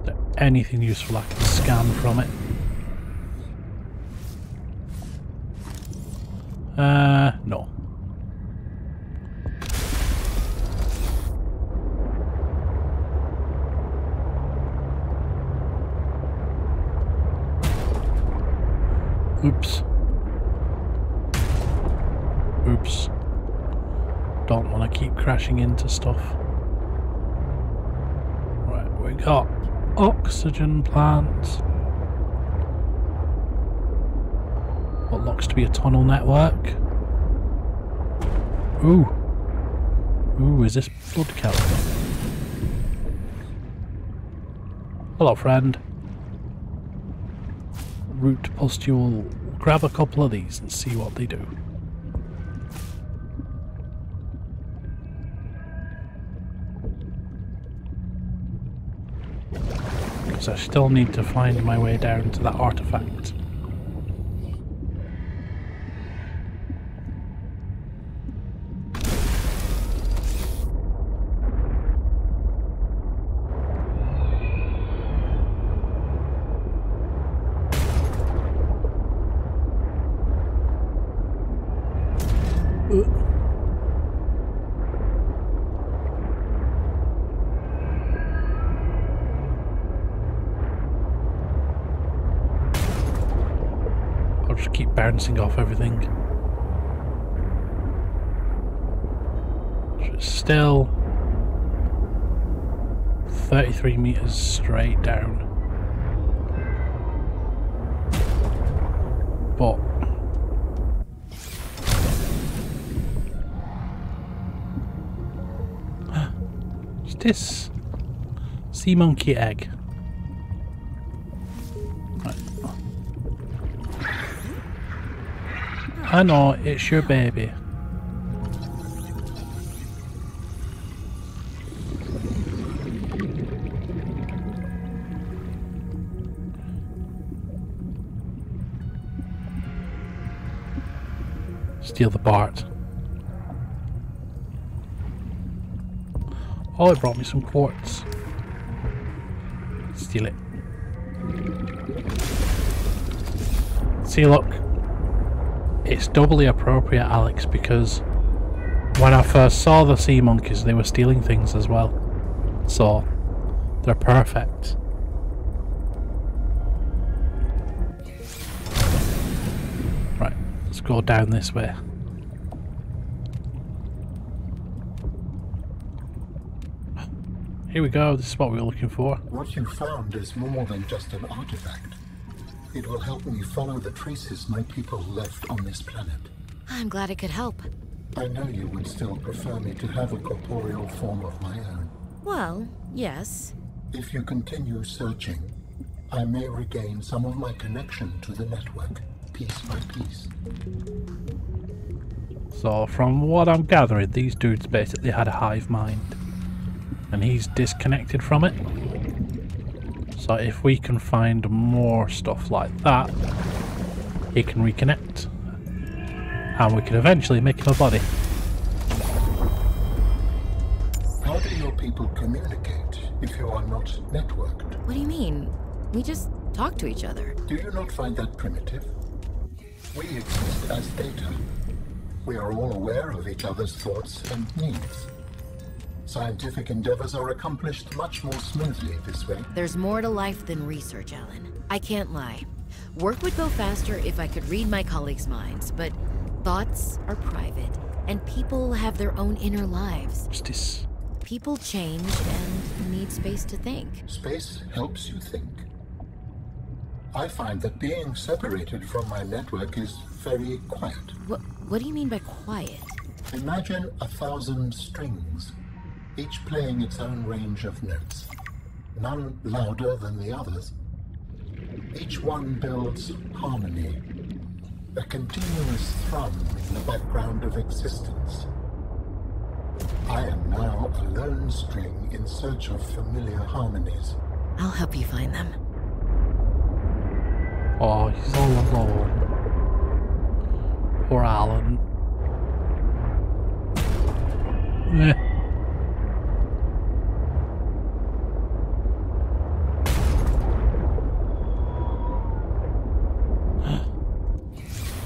Is there anything useful I can scan from it? Uh, no. Oops. Oops. Don't want to keep crashing into stuff. Right, we got oxygen plants. What looks to be a tunnel network. Ooh. Ooh, is this blood kelp? Hello, friend. Root pustule. Grab a couple of these and see what they do. I still need to find my way down to that artifact. I'll just keep bouncing off everything. Just still 33 meters straight down. But [gasps] this? Sea monkey egg. Right. I know, it's your baby. Steal the part. Oh, it brought me some quartz. Steal it. See, look. It's doubly appropriate, Alex, because when I first saw the sea monkeys, they were stealing things as well. So, they're perfect. Go down this way. Here we go, this is what we were looking for. What you found is more than just an artifact. It will help me follow the traces my people left on this planet. I'm glad it could help. I know you would still prefer me to have a corporeal form of my own. Well, yes. If you continue searching, I may regain some of my connection to the network, piece by piece. So, from what I'm gathering, these dudes basically had a hive mind. And he's disconnected from it. So, if we can find more stuff like that, he can reconnect. And we can eventually make him a body. How do your people communicate if you are not networked? What do you mean? We just talk to each other. Do you not find that primitive? We exist as data. We are all aware of each other's thoughts and needs. Scientific endeavors are accomplished much more smoothly this way. There's more to life than research, Al-An. I can't lie. Work would go faster if I could read my colleagues' minds, but thoughts are private, and people have their own inner lives. Justice. People change and need space to think. Space helps you think. I find that being separated from my network is very quiet. What, what do you mean by quiet? Imagine a thousand strings, each playing its own range of notes, none louder than the others. Each one builds harmony, a continuous thrum in the background of existence. I am now a lone string in search of familiar harmonies. I'll help you find them. Oh, he's all alone. Poor Al-An. Eh.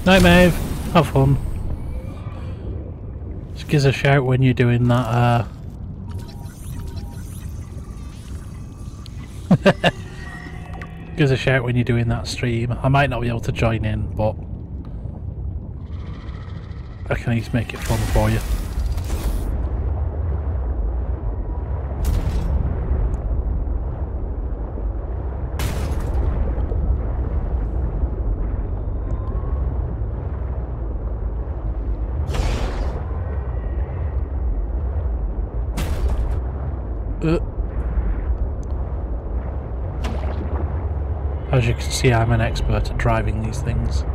Night, Maeve. Have fun. Just give us a shout when you're doing that, uh... [laughs] give us a shout when you're doing that stream. I might not be able to join in, but... I can at least make it fun for you. Uh. As you can see, I'm an expert at driving these things. [laughs]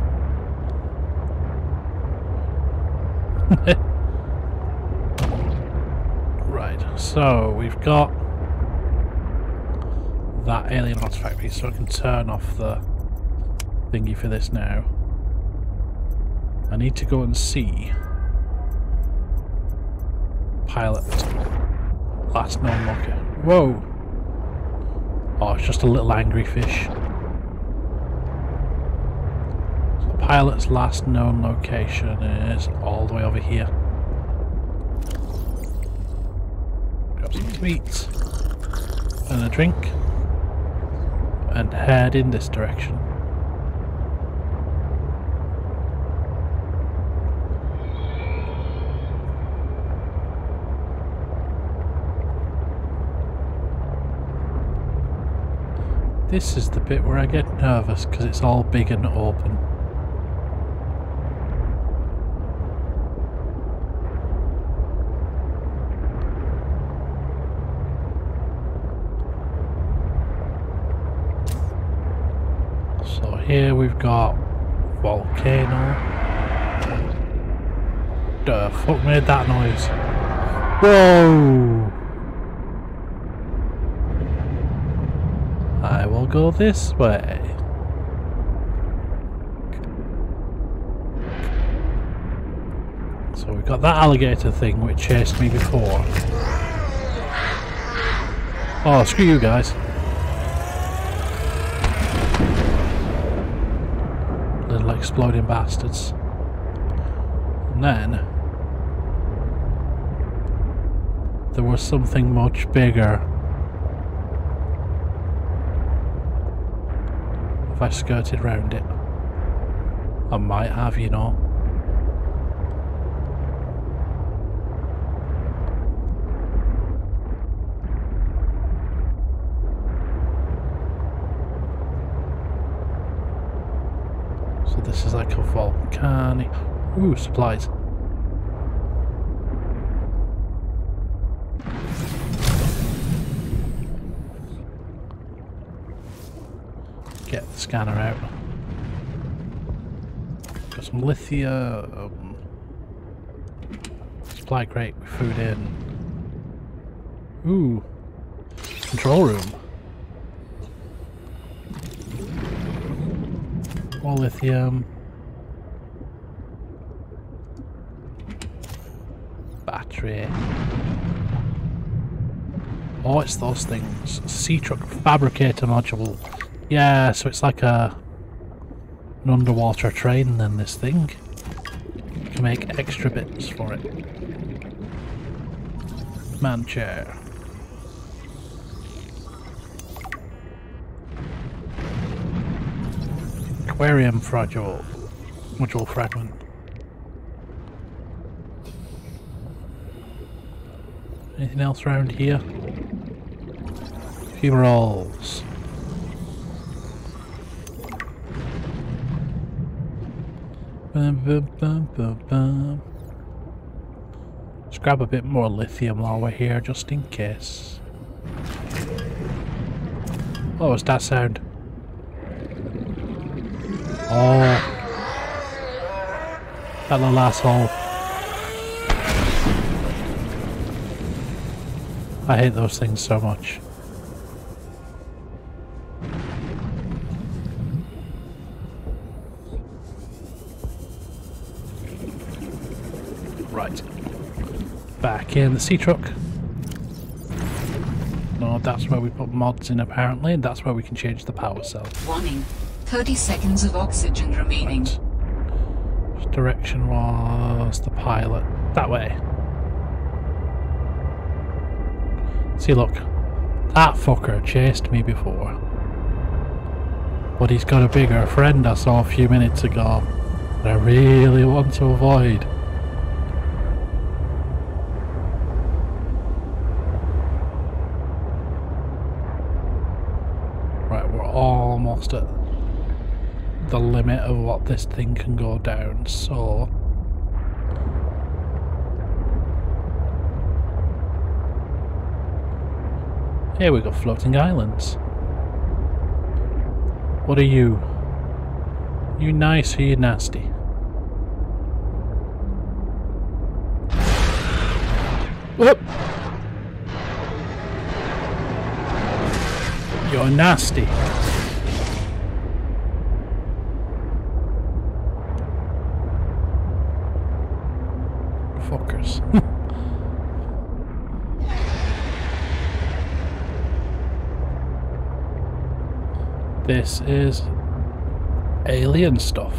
right, so we've got that alien artifact piece, so I can turn off the thingy for this now. I need to go and see pilot last known locker. Whoa! Oh, it's just a little angry fish. So the pilot's last known location is all the way over here. Grab some to eat and a drink and head in this direction. This is the bit where I get nervous because it's all big and open. here we've got volcano. The fuck made that noise? Whoa! I will go this way. So we've got that alligator thing which chased me before. Oh, screw you guys. Little exploding bastards. And then there was something much bigger. If I skirted round it, I might have, you know. So this is like a volcanic. Ooh, supplies. Get the scanner out. Got some lithium. Supply crate with food in. Ooh. Control room. More lithium. Battery. Oh, it's those things. Sea truck fabricator module. Yeah, so it's like a an underwater train then this thing. You can make extra bits for it. Man chair. Aquarium fragile module fragment. Anything else around here? Bum, bum. Let's grab a bit more lithium while we're here, just in case. Oh, what's that sound? Oh. That little asshole. I hate those things so much. Back in the sea truck. No, that's where we put mods in apparently, and that's where we can change the power cell. Warning. 30 seconds of oxygen remaining. Which direction was the pilot? That way. See, look. That fucker chased me before. But he's got a bigger friend I saw a few minutes ago that I really want to avoid. Right, we're almost at the limit of what this thing can go down, so... Here we got floating islands. What are you? You nice or you nasty? Whoop! You're nasty. Fuckers. this is alien stuff.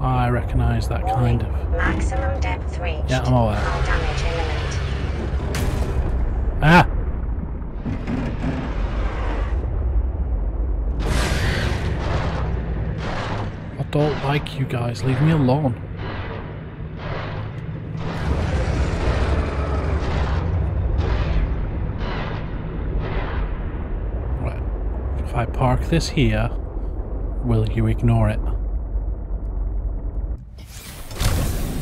I recognise that kind of. Maximum depth reached. Yeah, I'm aware. Hull damage imminent. Ah! I don't like you guys, leave me alone. Right. If I park this here, will you ignore it?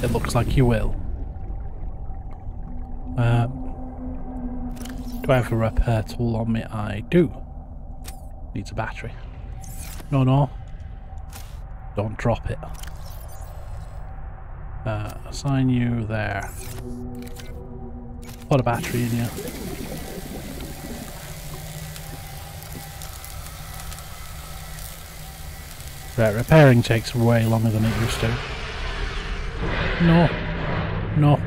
It looks like you will. Uh, do I have a repair tool on me? I do. Needs a battery. No, no. Don't drop it. Uh, assign you there. Put a battery in here. Right, repairing takes way longer than it used to. No. No.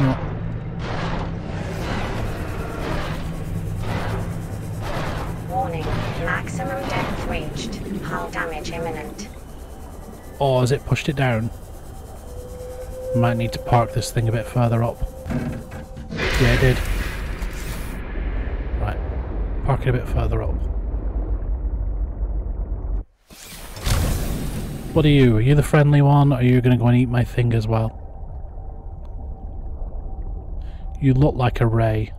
No. Warning, maximum depth reached. Hull damage imminent. Or has it pushed it down? Might need to park this thing a bit further up. Yeah, it did. Right. Park it a bit further up. What are you? Are you the friendly one, or are you going to go and eat my thing as well? You look like a ray.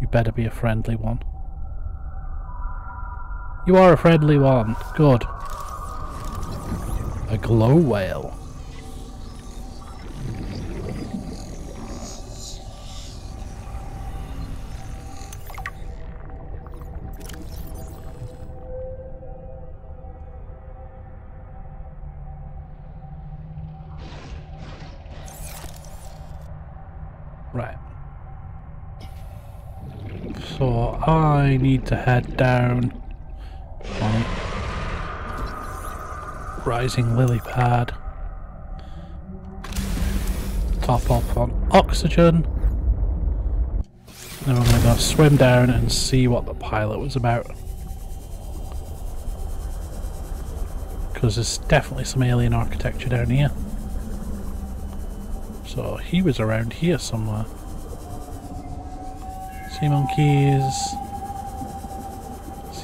You better be a friendly one. You are a friendly one. Good. A glow whale. I need to head down on Rising Lily Pad. Top up on oxygen. Then we're going to go swim down and see what the pilot was about. Because there's definitely some alien architecture down here. So he was around here somewhere. Sea monkeys.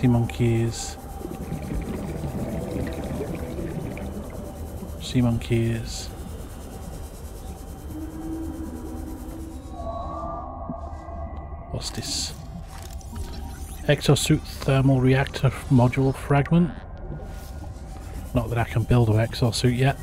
Sea monkeys. Sea monkeys. What's this? Exosuit thermal reactor module fragment. Not that I can build an exosuit yet.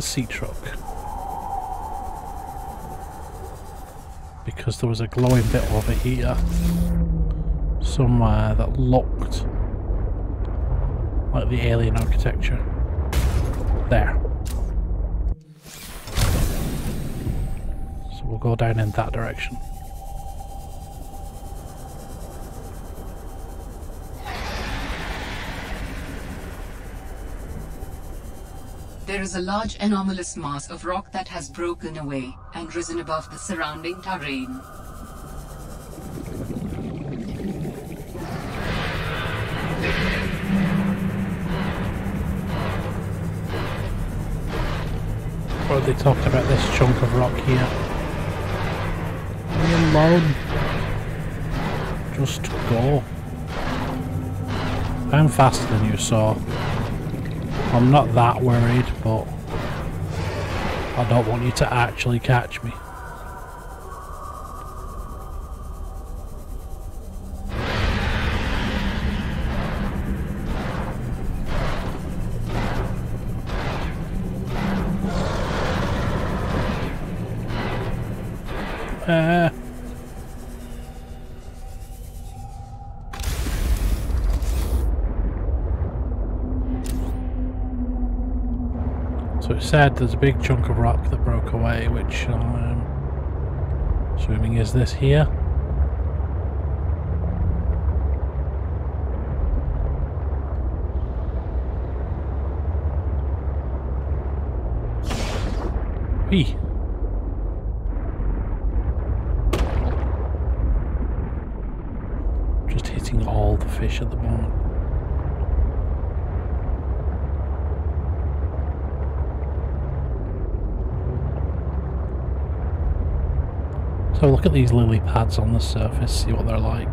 The sea truck. Because there was a glowing bit over here. Somewhere that looked like the alien architecture. There. So we'll go down in that direction. There is a large anomalous mass of rock that has broken away and risen above the surrounding terrain. What are they talking about this chunk of rock here? Leave alone. Just go. I'm faster than you, so I'm not that worried, but I don't want you to actually catch me. Said there's a big chunk of rock that broke away, which I'm um, assuming is this here. Whee! Just hitting all the fish at the moment. So look at these lily pads on the surface, see what they're like.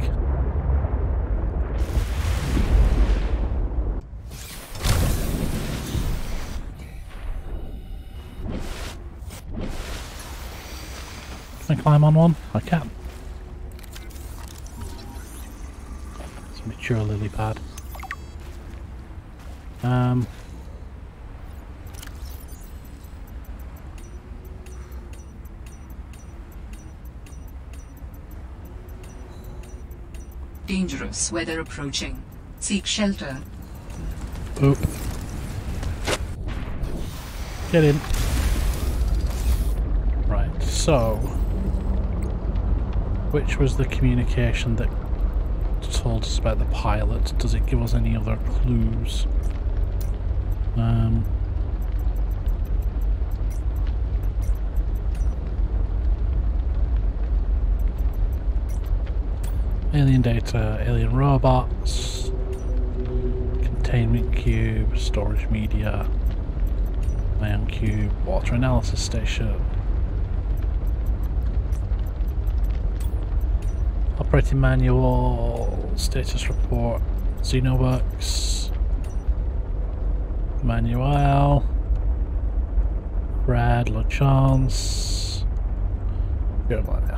Can I climb on one? I can. It's a mature lily pad. Um, Dangerous weather approaching. Seek shelter. oop. Get in. Right, so. Which was the communication that told us about the pilot? Does it give us any other clues? Um. Alien data, alien robots, containment cube, storage media, ion cube, water analysis station. Operating manual, status report, Xenoworks, manual, Brad, LaChance, good one there.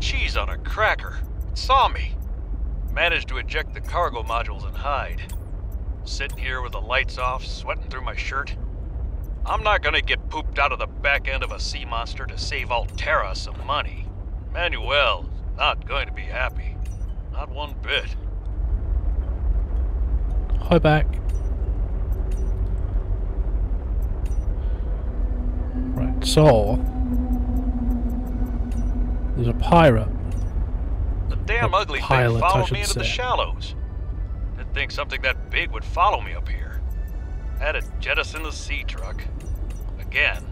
Cheese on a cracker. It saw me. Managed to eject the cargo modules and hide. Sitting here with the lights off, sweating through my shirt. I'm not gonna get pooped out of the back end of a sea monster to save Alterra some money. Manuel not going to be happy. Not one bit. Hi back. Right, so there's a pirate. The damn Or ugly pilot, thing followed me into the shallows. Didn't think something that big would follow me up here. Had to jettison the sea truck. Again.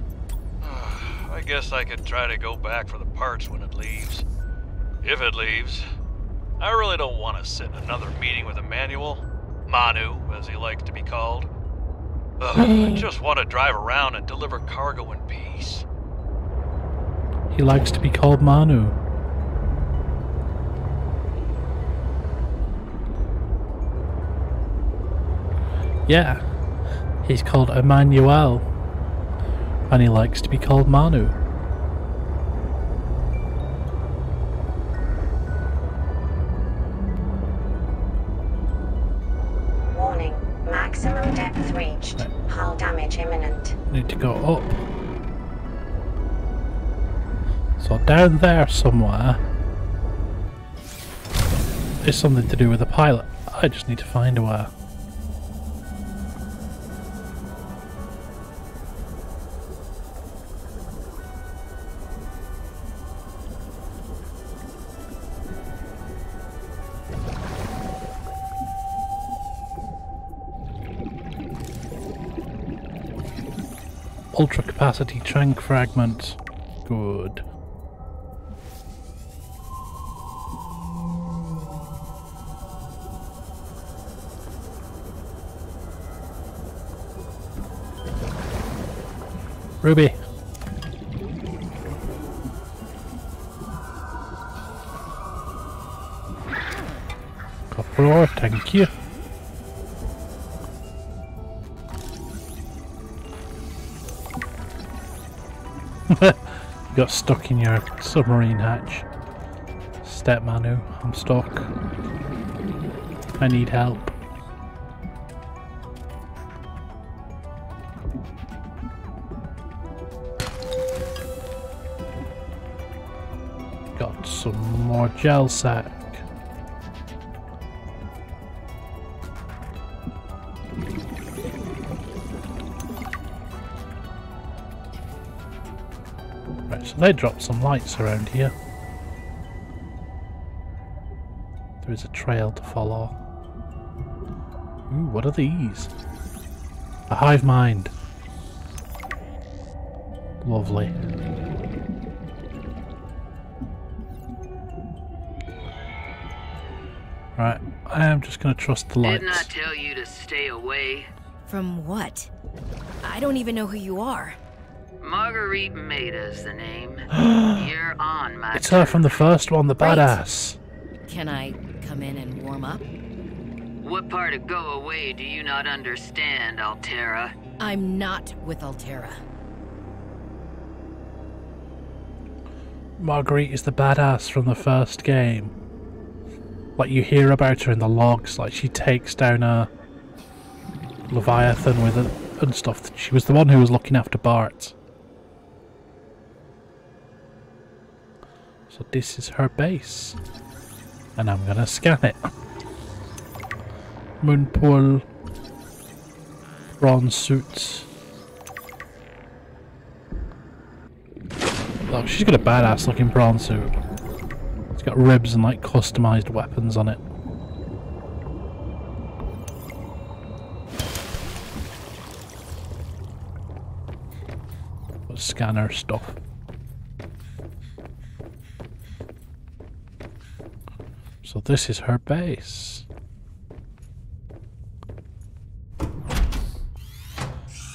[sighs] I guess I could try to go back for the parts when it leaves. If it leaves. I really don't want to sit in another meeting with Emmanuel. Manu, as he likes to be called. Ugh, I just want to drive around and deliver cargo in peace. He likes to be called Manu. Yeah, he's called Emmanuel, and he likes to be called Manu. Warning. Maximum depth reached. Hull damage imminent. Need to go up. So down there somewhere is something to do with the pilot. I just need to find where. Ultra capacity tank fragment. Good. Ruby. Copper ore, thank you. [laughs] got stuck in your submarine hatch. Step Manu, I'm stuck. I need help. Got some more gel sack. They dropped some lights around here. There is a trail to follow. Ooh, what are these? A hive mind. Lovely. Right, I am just going to trust the lights. Didn't I tell you to stay away? From what? I don't even know who you are. Marguerite Maida's the name. [gasps] You're on my It's her from the first one, the Right. badass. Can I come in and warm up? What part of go away do you not understand, Alterra? I'm not with Alterra. Marguerite is the badass from the first game. Like you hear about her in the logs, like she takes down a Leviathan with it and stuff. She was the one who was looking after Bart. So this is her base. And I'm gonna scan it. Moonpool bronze suits. Oh, she's got a badass looking bronze suit. It's got ribs and like customized weapons on it. Scanner stuff. So this is her base.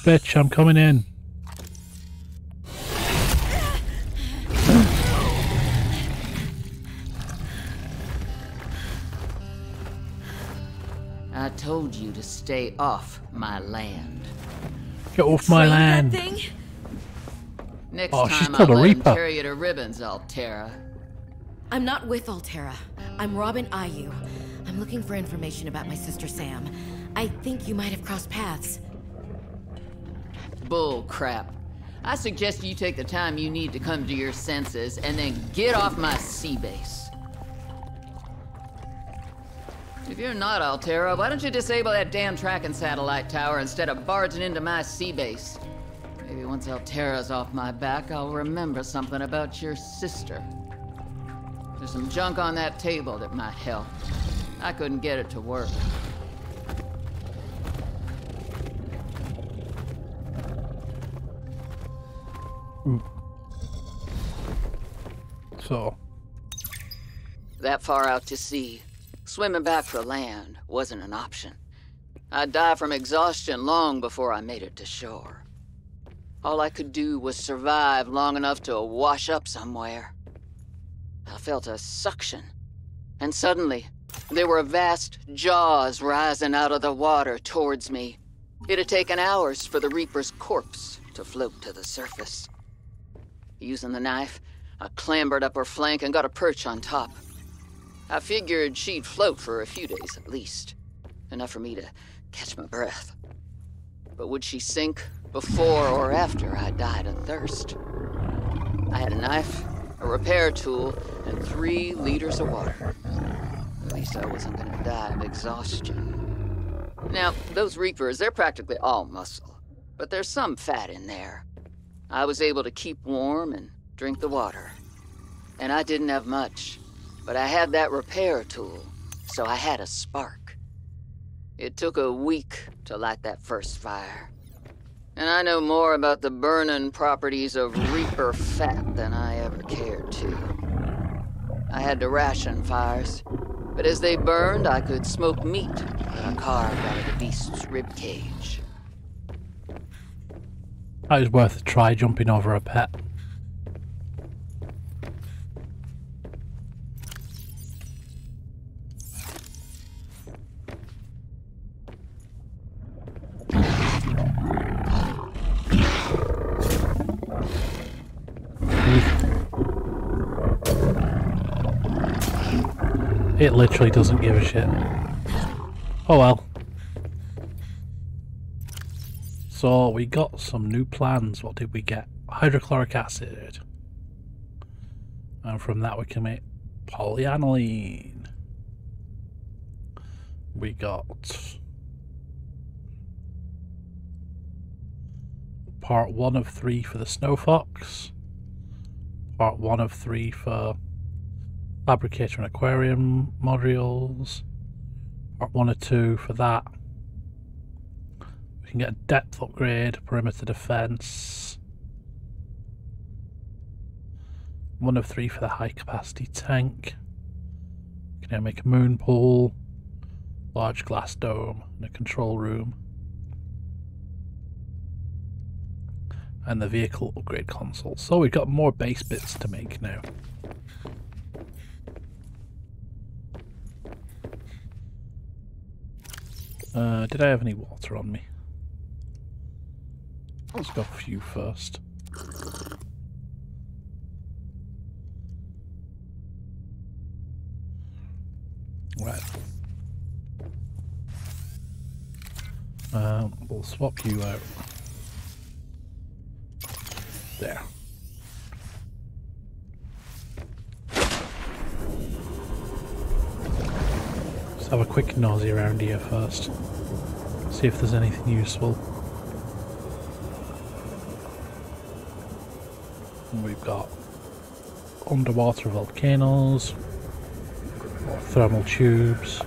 Bitch, I'm coming in. I told you to stay off my land. Get off my land. Next Oh, time she's called I'll a Reaper. tear you to ribbons, Alterra. I'm not with Alterra. I'm Robin Ayou. I'm looking for information about my sister Sam. I think you might have crossed paths. Bull crap. I suggest you take the time you need to come to your senses and then get off my sea base. If you're not Alterra, why don't you disable that damn tracking satellite tower instead of barging into my sea base? Maybe once Alterra's off my back, I'll remember something about your sister. There's some junk on that table that might help. I couldn't get it to work. So, That far out to sea, swimming back for land wasn't an option. I'd die from exhaustion long before I made it to shore. All I could do was survive long enough to wash up somewhere. I felt a suction, and suddenly, there were vast jaws rising out of the water towards me. It had taken hours for the Reaper's corpse to float to the surface. Using the knife, I clambered up her flank and got a perch on top. I figured she'd float for a few days at least, enough for me to catch my breath. But would she sink before or after I died of thirst? I had a knife, a repair tool, and three liters of water. At least I wasn't gonna die of exhaustion. Now, those Reapers, they're practically all muscle, but there's some fat in there. I was able to keep warm and drink the water. And I didn't have much, but I had that repair tool, so I had a spark. It took a week to light that first fire. And I know more about the burning properties of Reaper fat than I ever cared to. I had to ration fires, but as they burned, I could smoke meat that I carved out of the beast's rib cage. that was worth a try jumping over a pet. It literally doesn't give a shit. Oh well. So we got some new plans. What did we get? Hydrochloric acid. And from that we can make polyaniline. We got part one of three for the snow fox. Part one of three for fabricator and aquarium modules. One or two for that. We can get a depth upgrade, perimeter defense. One of three for the high capacity tank. We can now make a moon pool, large glass dome, and a control room. and the vehicle upgrade console. So we've got more base bits to make now. Uh, did I have any water on me? Let's go for you first. Right. Um, we'll swap you out. There. Let's have a quick nosy around here first. See if there's anything useful. We've got underwater volcanoes, or thermal tubes.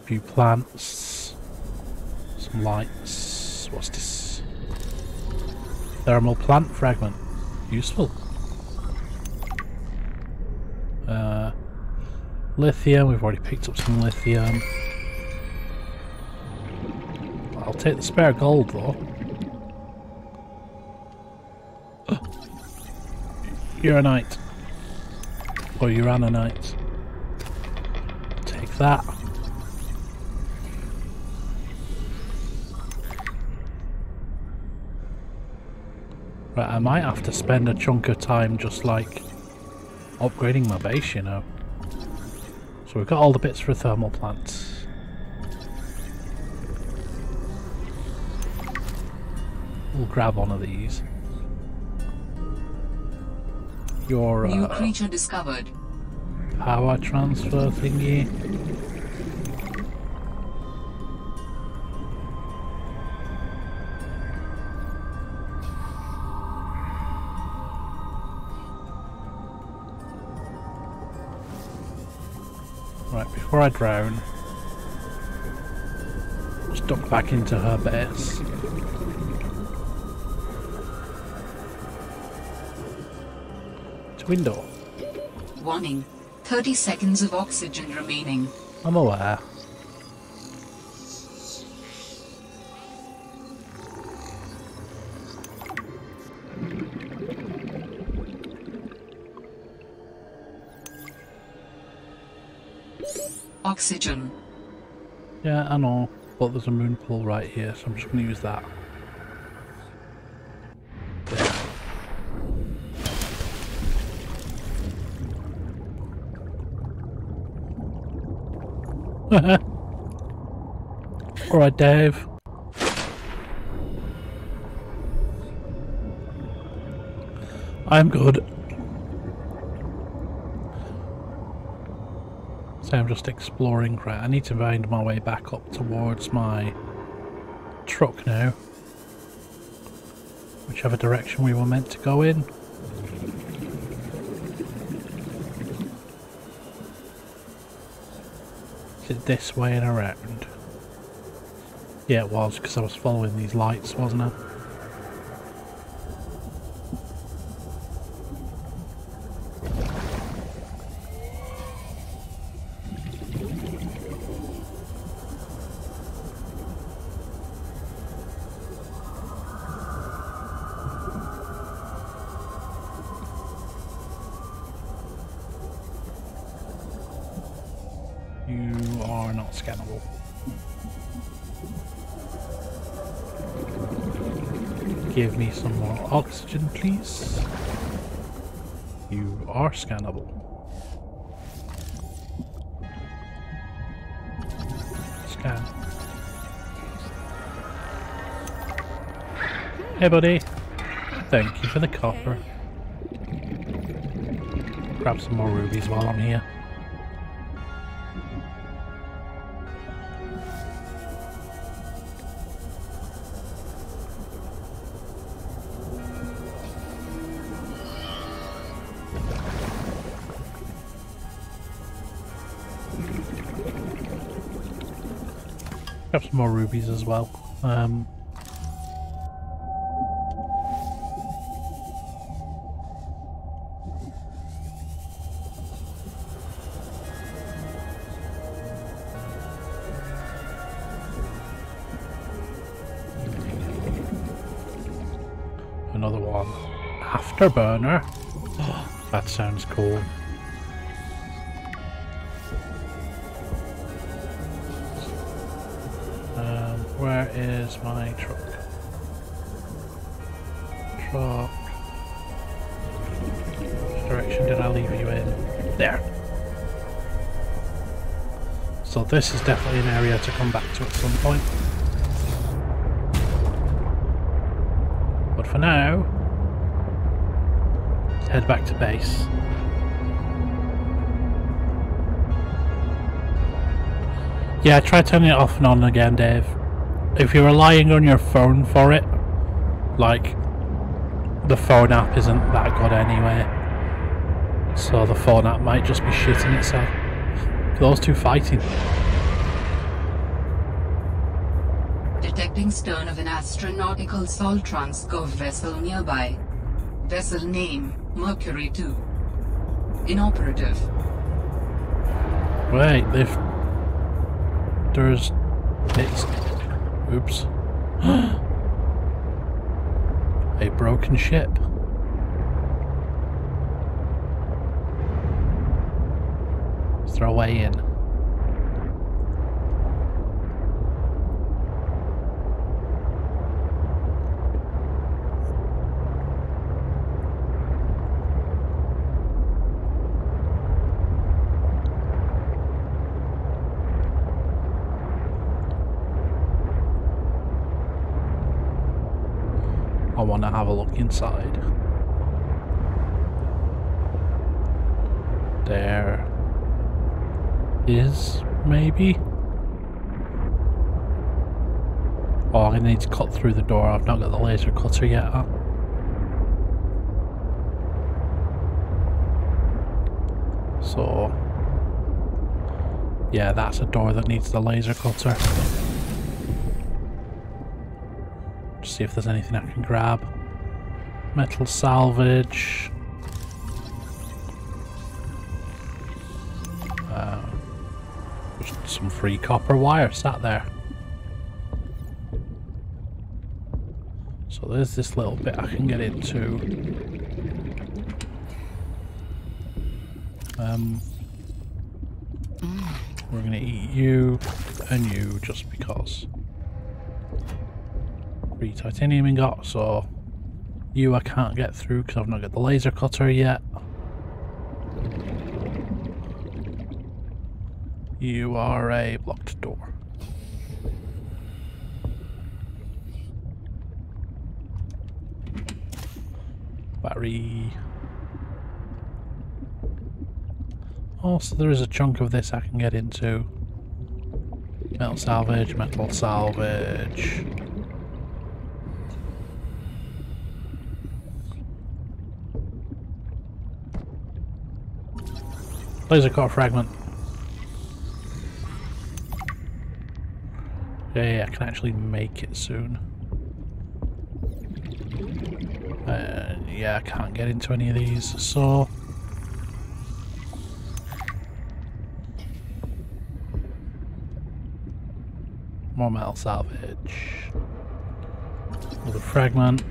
A few plants, some lights. What's this? Thermal plant fragment. Useful. Uh, lithium. We've already picked up some lithium. I'll take the spare gold though. A knight. Or knight. Take that. Right, I might have to spend a chunk of time just like upgrading my base, you know. So we've got all the bits for a thermal plant. We'll grab one of these. Your New uh, creature discovered. power transfer thingy. I drown, let's duck back into her base. It's a window. Warning. 30 seconds of oxygen remaining. I'm aware. Oxygen. Yeah, I know, but there's a moon pool right here, so I'm just going to use that. [laughs] Alright, Dave. I'm good. I'm just exploring. Right, I need to find my way back up towards my truck now. Whichever direction we were meant to go in. Is it this way and around? Yeah, it was, because I was following these lights, wasn't I? Oxygen, please. You are scannable. Scan. Hey, buddy. Thank you for the copper. Grab some more rubies while I'm here. more rubies as well. Um, another one. Afterburner? that sounds cool. Where is my truck? Truck. Which direction did I leave you in? There. So this is definitely an area to come back to at some point. But for now, head back to base. Yeah, try turning it off and on again, Dave. If you're relying on your phone for it, like, the phone app isn't that good anyway. So the phone app might just be shitting itself. Those two fighting. Detecting stern of an astronautical salt transco vessel nearby. Vessel name, Mercury 2. Inoperative. Wait, they've. There's. It's. Oops. [gasps] A broken ship. Throw away in. I want to have a look inside. There is, maybe? Oh, I need to cut through the door. I've not got the laser cutter yet. Huh? So, yeah, that's a door that needs the laser cutter. See if there's anything I can grab. Metal salvage. Uh, some free copper wire sat there. So there's this little bit I can get into. Um, we're gonna eat you and you just because. Titanium ingot, so you I can't get through because I've not got the laser cutter yet. You are a blocked door. Battery. Also, there is a chunk of this I can get into. Metal salvage, metal salvage. Laser core fragment. Yeah, I can actually make it soon. Uh, yeah, I can't get into any of these, so... More metal salvage. Another fragment.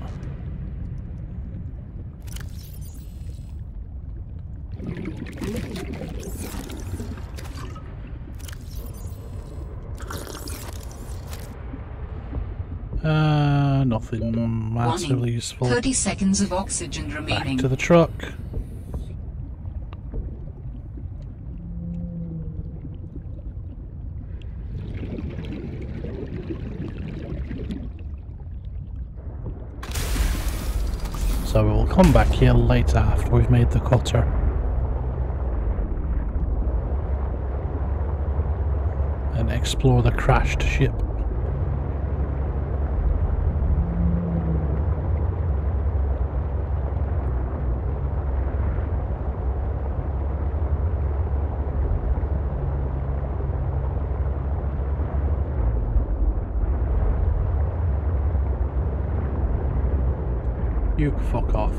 Uh, nothing massively Warning. useful. 30 seconds of oxygen remaining. Back to the truck. So we will come back here later after we've made the cutter. And explore the crashed ship. You fuck off.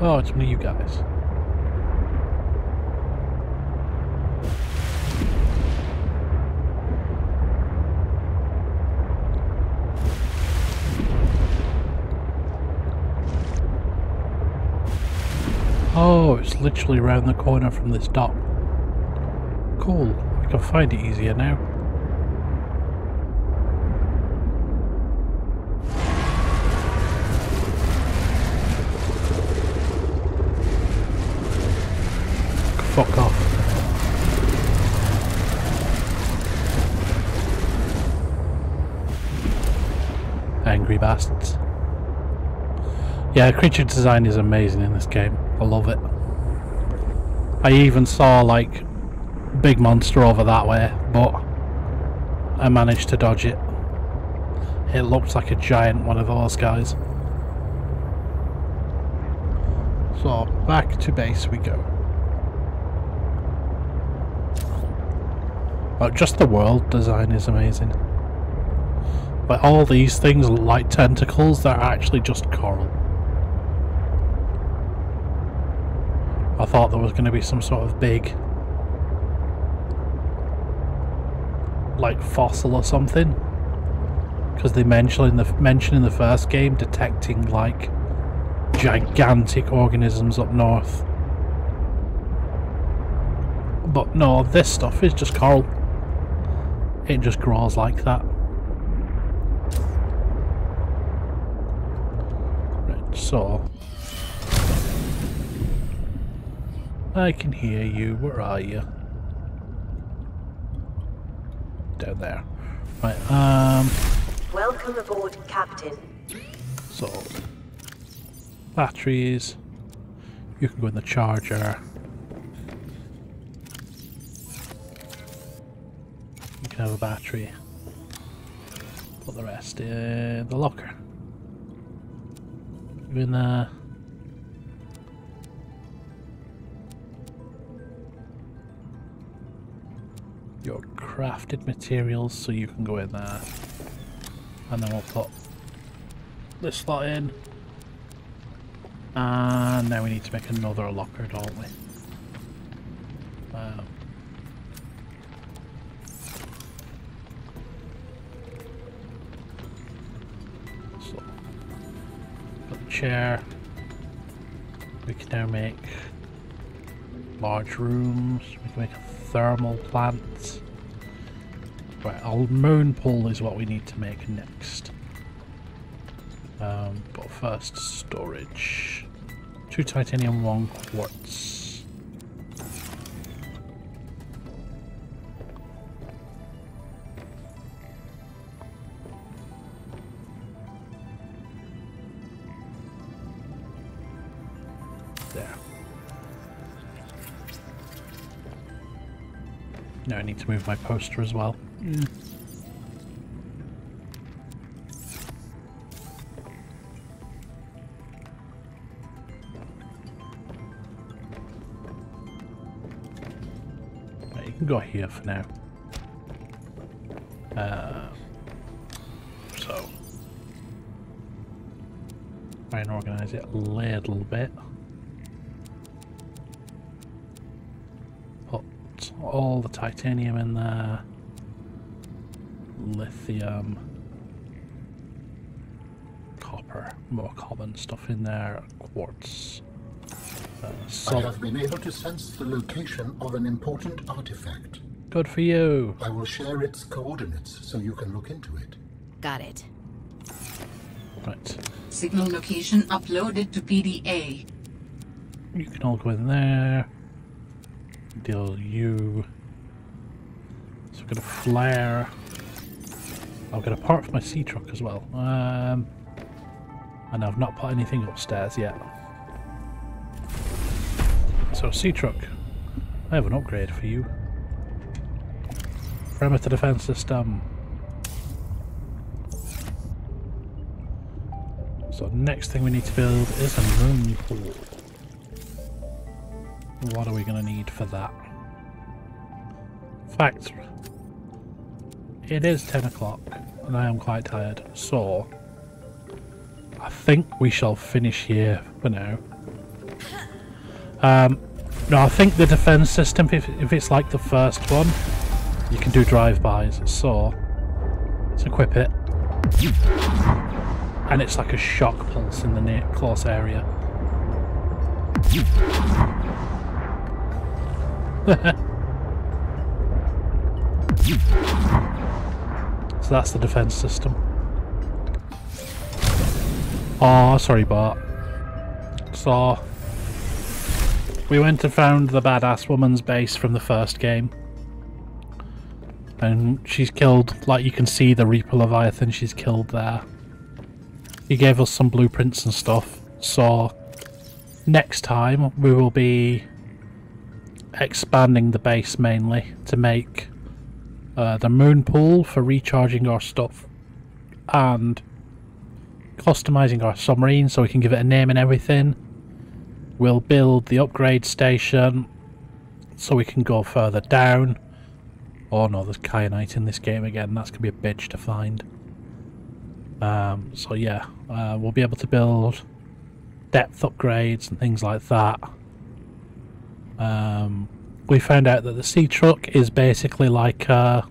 Oh, it's me, you guys. Literally around the corner from this dock. Cool. I can find it easier now. Fuck off. Angry bastards. Yeah, creature design is amazing in this game. I love it. I even saw like big monster over that way, but I managed to dodge it. It looks like a giant one of those guys. So back to base we go. But just the world design is amazing. But all these things look like tentacles that are actually just coral. I thought there was going to be some sort of big like fossil or something. Because they mention in the mention in the first game detecting like gigantic organisms up north. But no this stuff is just coral it just grows like that. Right so I can hear you. Where are you? Down there. Right, um... Welcome aboard, Captain. So... Batteries. You can go in the charger. You can have a battery. Put the rest in the locker. You in there. Crafted materials so you can go in there. And then we'll put this slot in. And now we need to make another locker don't we? Um, so put the chair. We can now make large rooms. We can make a thermal plants. Right, a moon pool is what we need to make next. Um, but first, storage. Two titanium, one quartz. Need to move my poster as well. Right, you can go here for now. Uh, so, try and organise it a little bit. Titanium in there, lithium, copper, more common stuff in there, quartz. Uh, I have been able to sense the location of an important artifact. Good for you. I will share its coordinates so you can look into it. Got it. Right. Signal location uploaded to PDA. You can all go in there deal you. Got a flare. I've got a part for my sea truck as well. Um, and I've not put anything upstairs yet. So sea truck, I have an upgrade for you. Perimeter defense system. So next thing we need to build is a moon pool. What are we going to need for that? Fact, it is 10 o'clock and I am quite tired, so I think we shall finish here for now. Um, no, I think the defense system, if, if it's like the first one, you can do drive-bys. So, let's equip it. And it's like a shock pulse in the near close area. [laughs] that's the defense system. Oh, sorry, Bart. So, we went and found the badass woman's base from the first game. And she's killed, like you can see the Reaper Leviathan she's killed there. He gave us some blueprints and stuff. So, next time we will be expanding the base mainly to make uh, the moon pool for recharging our stuff and customizing our submarine so we can give it a name and everything. We'll build the upgrade station so we can go further down. Oh no, there's kyanite in this game again. That's going to be a bitch to find. Um, so yeah, uh, we'll be able to build depth upgrades and things like that. Um, we found out that the sea truck is basically like a,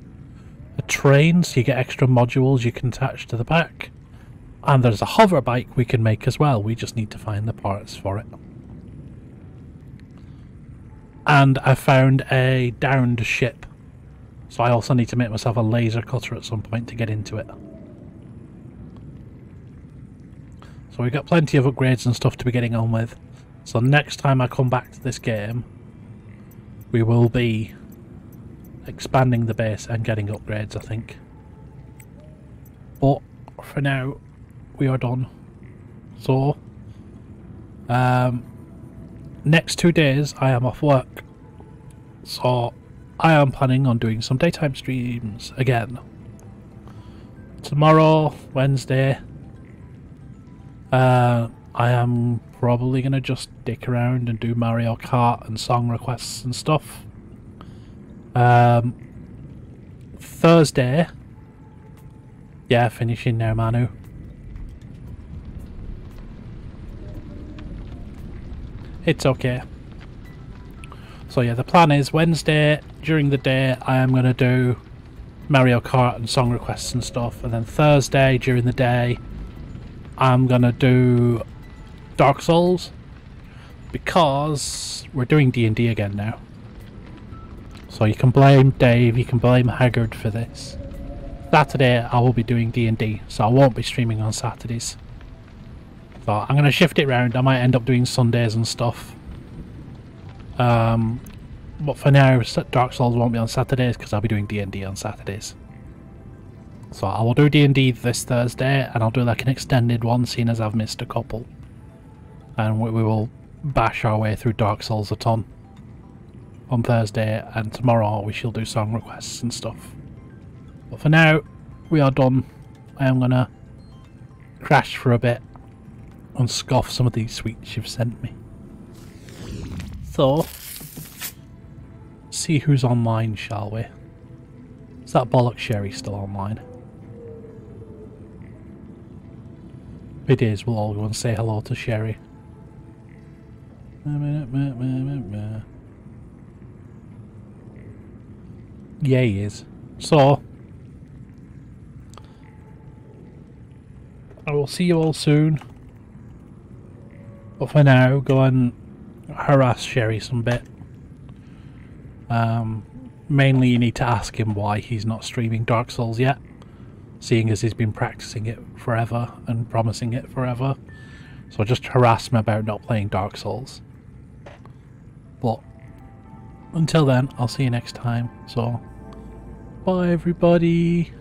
a train, so you get extra modules you can attach to the back. And there's a hover bike we can make as well. We just need to find the parts for it. And I found a downed ship. So I also need to make myself a laser cutter at some point to get into it. So we've got plenty of upgrades and stuff to be getting on with. So next time I come back to this game, we will be expanding the base and getting upgrades, I think. But for now, we are done. So, um, next two days I am off work. So, I am planning on doing some daytime streams again. Tomorrow, Wednesday, uh, I am probably going to just dick around and do Mario Kart and song requests and stuff. Um, Thursday, yeah, finishing now, Manu. It's okay. So yeah, the plan is Wednesday during the day I am going to do Mario Kart and song requests and stuff, and then Thursday during the day I'm going to do Dark Souls because we're doing D&D again now. So you can blame Dave, you can blame Haggard for this. Saturday I will be doing D&D, so I won't be streaming on Saturdays. So I'm going to shift it around. I might end up doing Sundays and stuff. Um, but for now, Dark Souls won't be on Saturdays because I'll be doing D&D on Saturdays. So I will do D&D this Thursday, and I'll do like an extended one, seeing as I've missed a couple. And we, we will bash our way through Dark Souls a ton on Thursday, and tomorrow we shall do song requests and stuff. But for now, we are done. I am gonna crash for a bit and scoff some of these sweets you've sent me. So, see who's online, shall we? Is that bollock Sherry still online? If it is, we'll all go and say hello to Sherry. Yeah, he is. So, I will see you all soon. But for now, go and harass Sherry some bit. Um, mainly you need to ask him why he's not streaming Dark Souls yet, seeing as he's been practicing it forever and promising it forever. So just harass him about not playing Dark Souls. But until then, I'll see you next time. So, bye everybody.